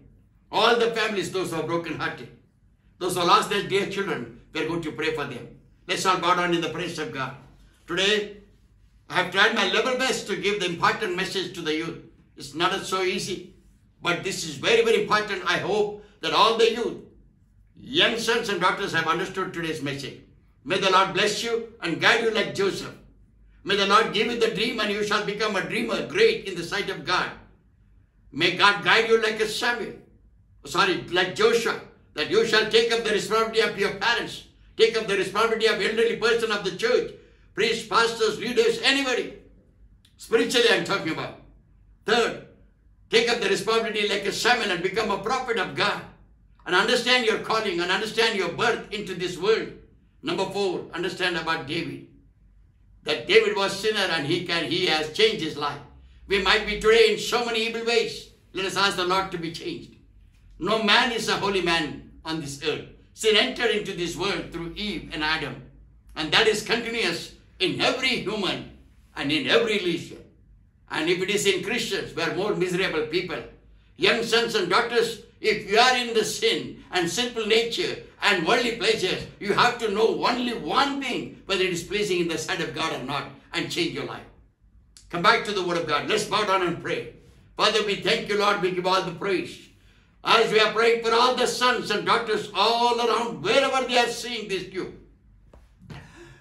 All the families, those who are broken hearted, those who lost their dear children, we are going to pray for them. Let's all bow down in the presence of God. Today, I have tried my level best to give the important message to the youth. It's not so easy, but this is very, very important. I hope that all the youth, young sons and daughters have understood today's message. May the Lord bless you and guide you like Joseph. May the Lord give you the dream and you shall become a dreamer great in the sight of God. May God guide you like a Samuel. Oh, sorry, like Joshua, that you shall take up the responsibility of your parents, take up the responsibility of elderly person of the church, priests, pastors, leaders, anybody. Spiritually, I'm talking about. Third, take up the responsibility like a Samuel and become a prophet of God and understand your calling and understand your birth into this world. Number four, understand about David. That David was sinner and he can he has changed his life. We might be today in so many evil ways. Let us ask the Lord to be changed. No man is a holy man on this earth. Sin entered into this world through Eve and Adam. And that is continuous in every human and in every religion. And if it is in Christians, we are more miserable people. Young sons and daughters, if you are in the sin and sinful nature and worldly pleasures, you have to know only one thing, whether it is pleasing in the sight of God or not, and change your life. Come back to the Word of God. Let's bow down and pray. Father, we thank you, Lord. We give all the praise. As we are praying for all the sons and daughters all around, wherever they are seeing this news,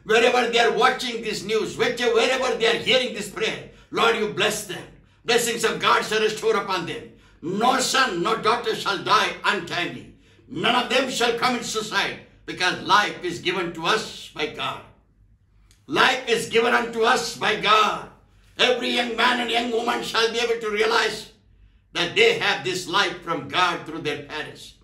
wherever they are watching this news, wherever they are hearing this prayer, Lord, you bless them. Blessings of God shall restore upon them. No son, no daughter shall die untimely. None of them shall commit suicide because life is given to us by God. Life is given unto us by God. Every young man and young woman shall be able to realize that they have this life from God through their parents.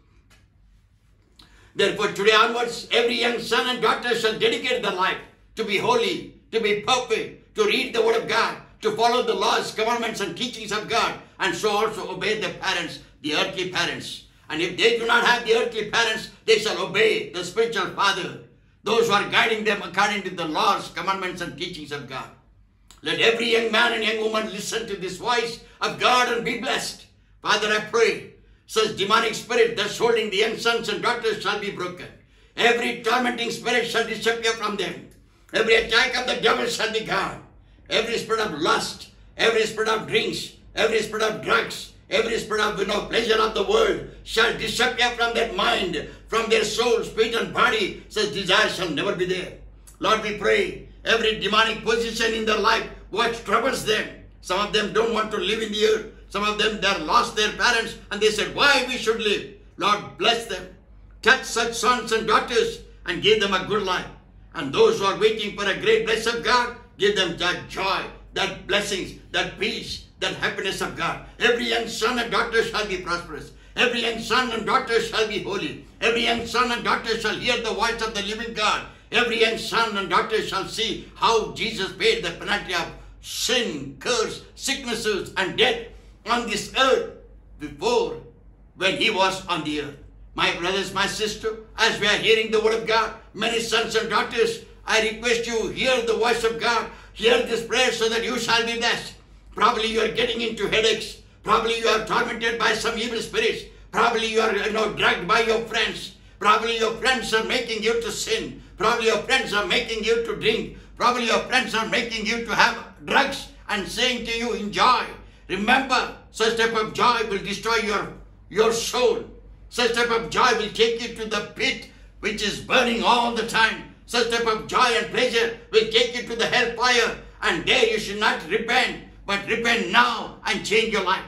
Therefore, today onwards, every young son and daughter shall dedicate their life to be holy, to be perfect, to read the Word of God, to follow the laws, commandments, and teachings of God, and so also obey their parents, the earthly parents. And if they do not have the earthly parents, they shall obey the spiritual father, those who are guiding them according to the laws, commandments, and teachings of God. Let every young man and young woman listen to this voice of God and be blessed. Father, I pray, such demonic spirit that's holding the young sons and daughters shall be broken. Every tormenting spirit shall disappear from them. Every attack of the devil shall be gone. Every spirit of lust, every spirit of drinks, every spirit of drugs, every spirit of you know, pleasure of the world shall disappear from their mind, from their soul, spirit, and body. Such desire shall never be there. Lord, we pray every demonic position in their life, what troubles them. Some of them don't want to live in the earth. Some of them, they lost their parents and they said, why we should live? Lord, bless them. Touch such sons and daughters and give them a good life. And those who are waiting for a great blessing of God, give them that joy, that blessings, that peace, that happiness of God. Every young son and daughter shall be prosperous. Every young son and daughter shall be holy. Every young son and daughter shall hear the voice of the living God. Every young son and daughter shall see how Jesus paid the penalty of sin, curse, sicknesses, and death on this earth before when he was on the earth. My brothers, my sister, as we are hearing the word of God, many sons and daughters, I request you hear the voice of God, hear this prayer so that you shall be blessed. Probably you are getting into headaches. Probably you are tormented by some evil spirits. Probably you are you know, dragged by your friends. Probably your friends are making you to sin. Probably your friends are making you to drink. Probably your friends are making you to have drugs and saying to you, enjoy. Remember, such type of joy will destroy your, your soul. Such type of joy will take you to the pit which is burning all the time. Such type of joy and pleasure will take you to the hellfire. And there you should not repent, but repent now and change your life.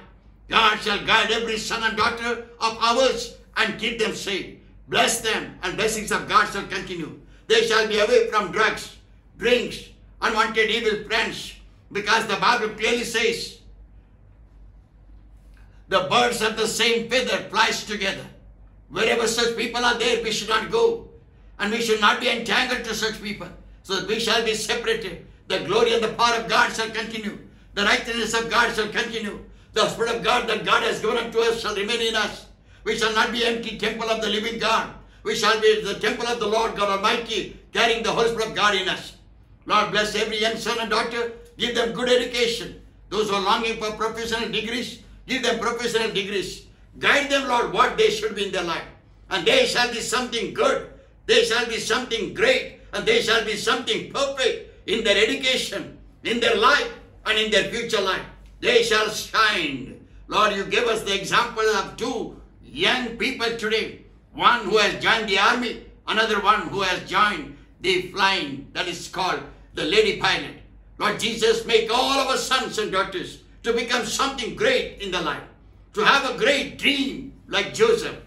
God shall guide every son and daughter of ours and keep them safe. Bless them, and blessings of God shall continue. They shall be away from drugs, drinks, unwanted evil friends, because the Bible clearly says, the birds of the same feather flies together. Wherever such people are there, we should not go. And we should not be entangled to such people. So that we shall be separated. The glory and the power of God shall continue. The righteousness of God shall continue. The Spirit of God that God has given unto us shall remain in us. We shall not be empty temple of the living God. We shall be the temple of the Lord God Almighty, carrying the Holy Spirit of God in us. Lord bless every young son and daughter. Give them good education. Those who are longing for professional degrees, give them professional degrees. Guide them, Lord, what they should be in their life. And they shall be something good. They shall be something great. And they shall be something perfect in their education, in their life, and in their future life. They shall shine. Lord, you give us the example of two young people today. One who has joined the army, another one who has joined the flying, that is called the lady pilot. Lord Jesus, make all of our sons and daughters to become something great in the life, to have a great dream like Joseph.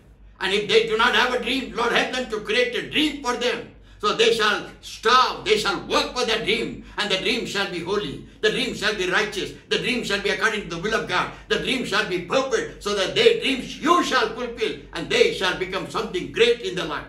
And if they do not have a dream, Lord, help them to create a dream for them. So they shall starve, they shall work for their dream, and the dream shall be holy, the dream shall be righteous, the dream shall be according to the will of God, the dream shall be perfect, so that their dreams you shall fulfill, and they shall become something great in the life.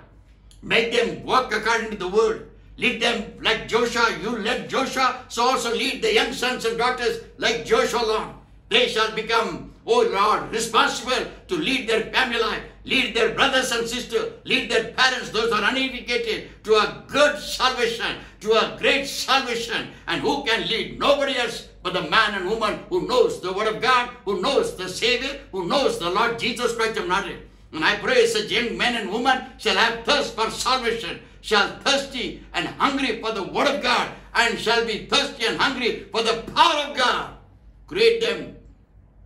Make them walk according to the word. Lead them like Joshua. You led Joshua, so also lead the young sons and daughters like Joshua, Lord. They shall become, oh Lord, responsible to lead their family life, lead their brothers and sisters, lead their parents, those who are uneducated, to a good salvation, to a great salvation. And who can lead? Nobody else but the man and woman who knows the Word of God, who knows the Savior, who knows the Lord Jesus Christ of Nazareth. And I pray such young men and women shall have thirst for salvation, shall thirsty and hungry for the word of God, and shall be thirsty and hungry for the power of God. Create them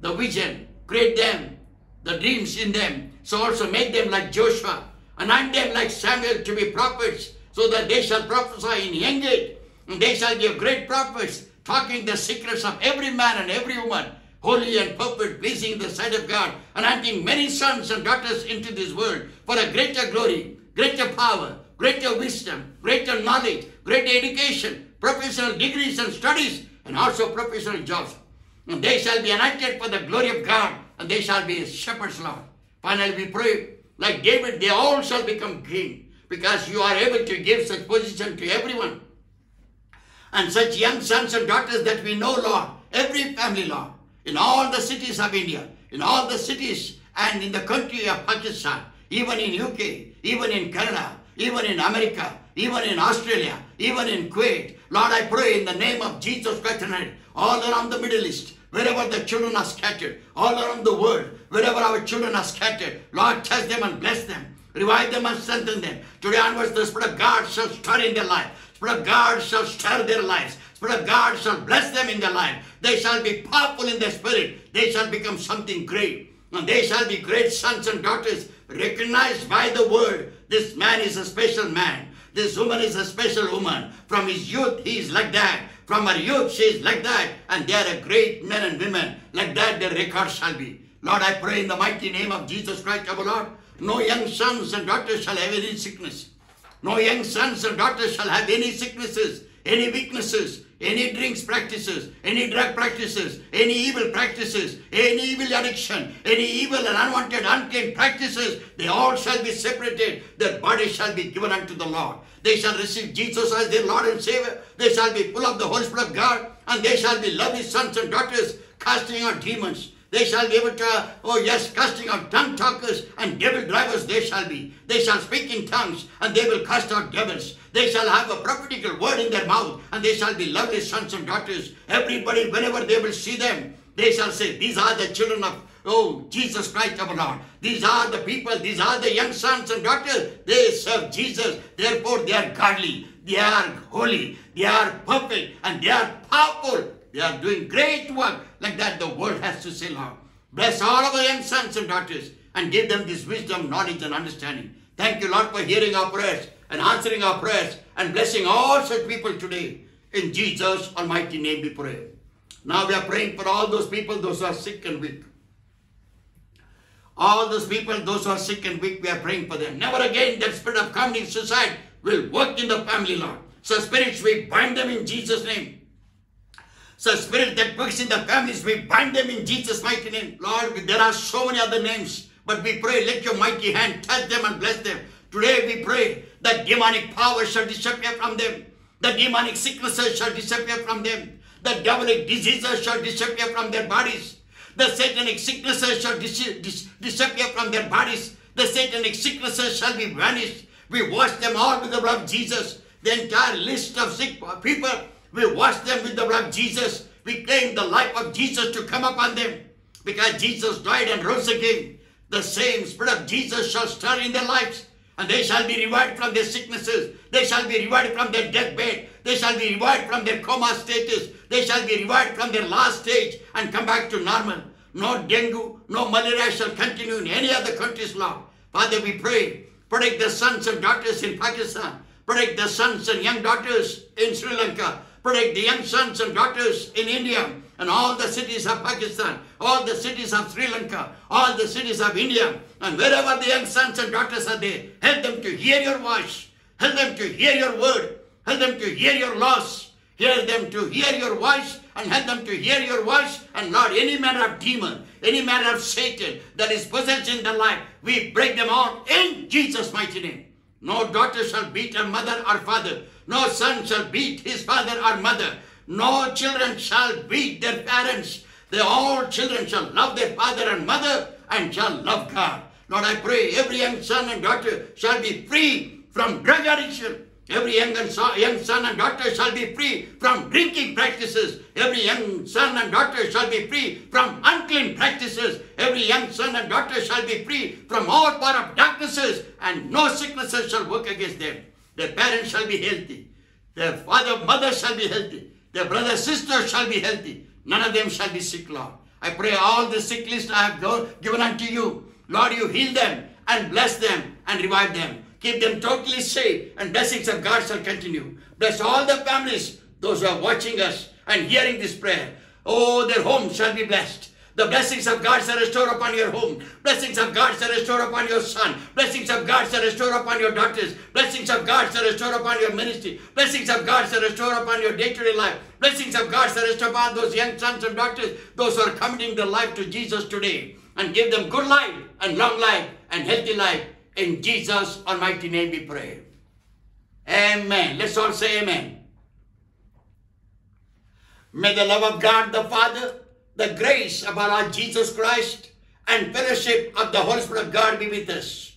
the vision, create them the dreams in them. So also make them like Joshua, anoint them like Samuel to be prophets, so that they shall prophesy in young age, and they shall be great prophets, talking the secrets of every man and every woman holy and perfect, pleasing the sight of God, anointing many sons and daughters into this world for a greater glory, greater power, greater wisdom, greater knowledge, greater education, professional degrees and studies, and also professional jobs. And they shall be anointed for the glory of God, and they shall be shepherds, Lord. Finally, we pray, like David, they all shall become king, because you are able to give such position to everyone. And such young sons and daughters that we know, Lord, every family, Lord, in all the cities of India, in all the cities and in the country of Pakistan, even in UK, even in Canada, even in America, even in Australia, even in Kuwait. Lord, I pray in the name of Jesus Christ tonight, all around the Middle East, wherever the children are scattered, all around the world, wherever our children are scattered, Lord, touch them and bless them. Revive them and strengthen them. Today onwards, the Spirit of God shall stir in their life. Spirit of God shall stir their lives. Spirit of God shall bless them in their life. They shall be powerful in their spirit. They shall become something great. And they shall be great sons and daughters recognized by the world. This man is a special man. This woman is a special woman. From his youth, he is like that. From our youth, she is like that. And they are great men and women. Like that, their record shall be. Lord, I pray in the mighty name of Jesus Christ, our Lord. No young sons and daughters shall have any sickness. No young sons and daughters shall have any sicknesses, any weaknesses, any drinks practices, any drug practices, any evil practices, any evil addiction, any evil and unwanted, unclean practices, they all shall be separated. Their body shall be given unto the Lord. They shall receive Jesus as their Lord and Savior. They shall be full of the Holy Spirit of God, and they shall be lovely sons and daughters, casting out demons. They shall be able to, oh yes, casting out tongue talkers and devil drivers they shall be. They shall speak in tongues and they will cast out devils. They shall have a prophetical word in their mouth and they shall be lovely sons and daughters. Everybody, whenever they will see them, They shall say, These are the children of Oh, Jesus Christ our Lord. These are the people, these are the young sons and daughters. They serve Jesus. Therefore, they are godly, they are holy, they are perfect, and they are powerful. They are doing great work. Like that, the world has to say, Lord. Bless all of our young sons and daughters and give them this wisdom, knowledge, and understanding. Thank you, Lord, for hearing our prayers and answering our prayers and blessing all such people today. In Jesus' almighty name we pray. Now we are praying for all those people, those who are sick and weak. All those people, those who are sick and weak, we are praying for them. Never again that spirit of community suicide will work in the family, Lord. So spirits, we bind them in Jesus' name. So spirit that works in the families, we bind them in Jesus' mighty name. Lord, there are so many other names, but we pray, let your mighty hand touch them and bless them. Today we pray that demonic power shall disappear from them. The demonic sicknesses shall disappear from them. The demonic diseases shall disappear from their bodies. The satanic sicknesses shall dis dis disappear from their bodies. The satanic sicknesses shall be vanished. We wash them all with the blood of Jesus. The entire list of sick people, we wash them with the blood of Jesus. We claim the life of Jesus to come upon them. Because Jesus died and rose again. The same Spirit of Jesus shall stir in their lives. And they shall be revived from their sicknesses. They shall be revived from their deathbed. They shall be revived from their coma status. They shall be revived from their last stage and come back to normal. No dengue, no malaria shall continue in any other country's law. Father, we pray, protect the sons and daughters in Pakistan. Protect the sons and young daughters in Sri Lanka. Protect the young sons and daughters in India and all the cities of Pakistan, all the cities of Sri Lanka, all the cities of India, and wherever the young sons and daughters are there, help them to hear your voice, help them to hear your word, help them to hear your laws, help them to hear your voice, and help them to hear your voice, and not any manner of demon, any manner of Satan that is possessed in their life, we break them all in Jesus' mighty name. No daughter shall beat her mother or father. No son shall beat his father or mother. No children shall beat their parents. They all children shall love their father and mother and shall love God. Lord, I pray every young son and daughter shall be free from drug addiction. Every young, and so, young son and daughter shall be free from drinking practices. Every young son and daughter shall be free from unclean practices. Every young son and daughter shall be free from all power of darknesses, and no sicknesses shall work against them. Their parents shall be healthy. Their father, mother shall be healthy. Their brother, sisters shall be healthy. None of them shall be sick, Lord. I pray all the sick list I have given unto you. Lord, you heal them and bless them and revive them. Keep them totally safe and blessings of God shall continue. Bless all the families, those who are watching us and hearing this prayer. Oh, their homes shall be blessed. The blessings of God shall restore upon your home. Blessings of God shall restore upon your son. Blessings of God shall restore upon your daughters. Blessings of God shall restore upon your ministry. Blessings of God shall restore upon your day-to-day life. Blessings of God shall restore upon those young sons and daughters, those who are committing their life to Jesus today. And give them good life and long life and healthy life. In Jesus' almighty name we pray. Amen. Let's all say amen. May the love of God the Father, the grace of our Lord Jesus Christ, and fellowship of the Holy Spirit of God be with us.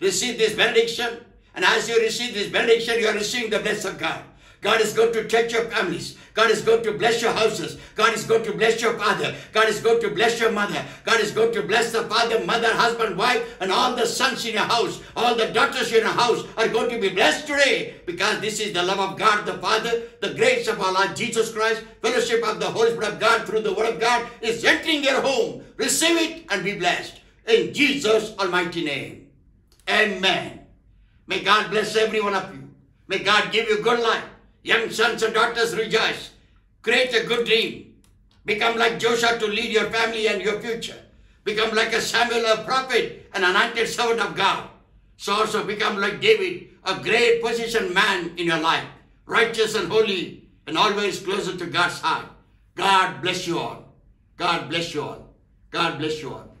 Receive this benediction, and as you receive this benediction, you are receiving the blessing of God. God is going to touch your families. God is going to bless your houses. God is going to bless your father. God is going to bless your mother. God is going to bless the father, mother, husband, wife, and all the sons in your house. All the daughters in your house are going to be blessed today because this is the love of God the Father, the grace of our Lord Jesus Christ, fellowship of the Holy Spirit of God through the Word of God is entering your home. Receive it and be blessed. In Jesus' almighty name. Amen. May God bless every one of you. May God give you good life. Young sons and daughters, rejoice. Create a good dream. Become like Joshua to lead your family and your future. Become like a Samuel, a prophet, an anointed servant of God. So also become like David, a great position man in your life, righteous and holy, and always closer to God's heart. God bless you all. God bless you all. God bless you all.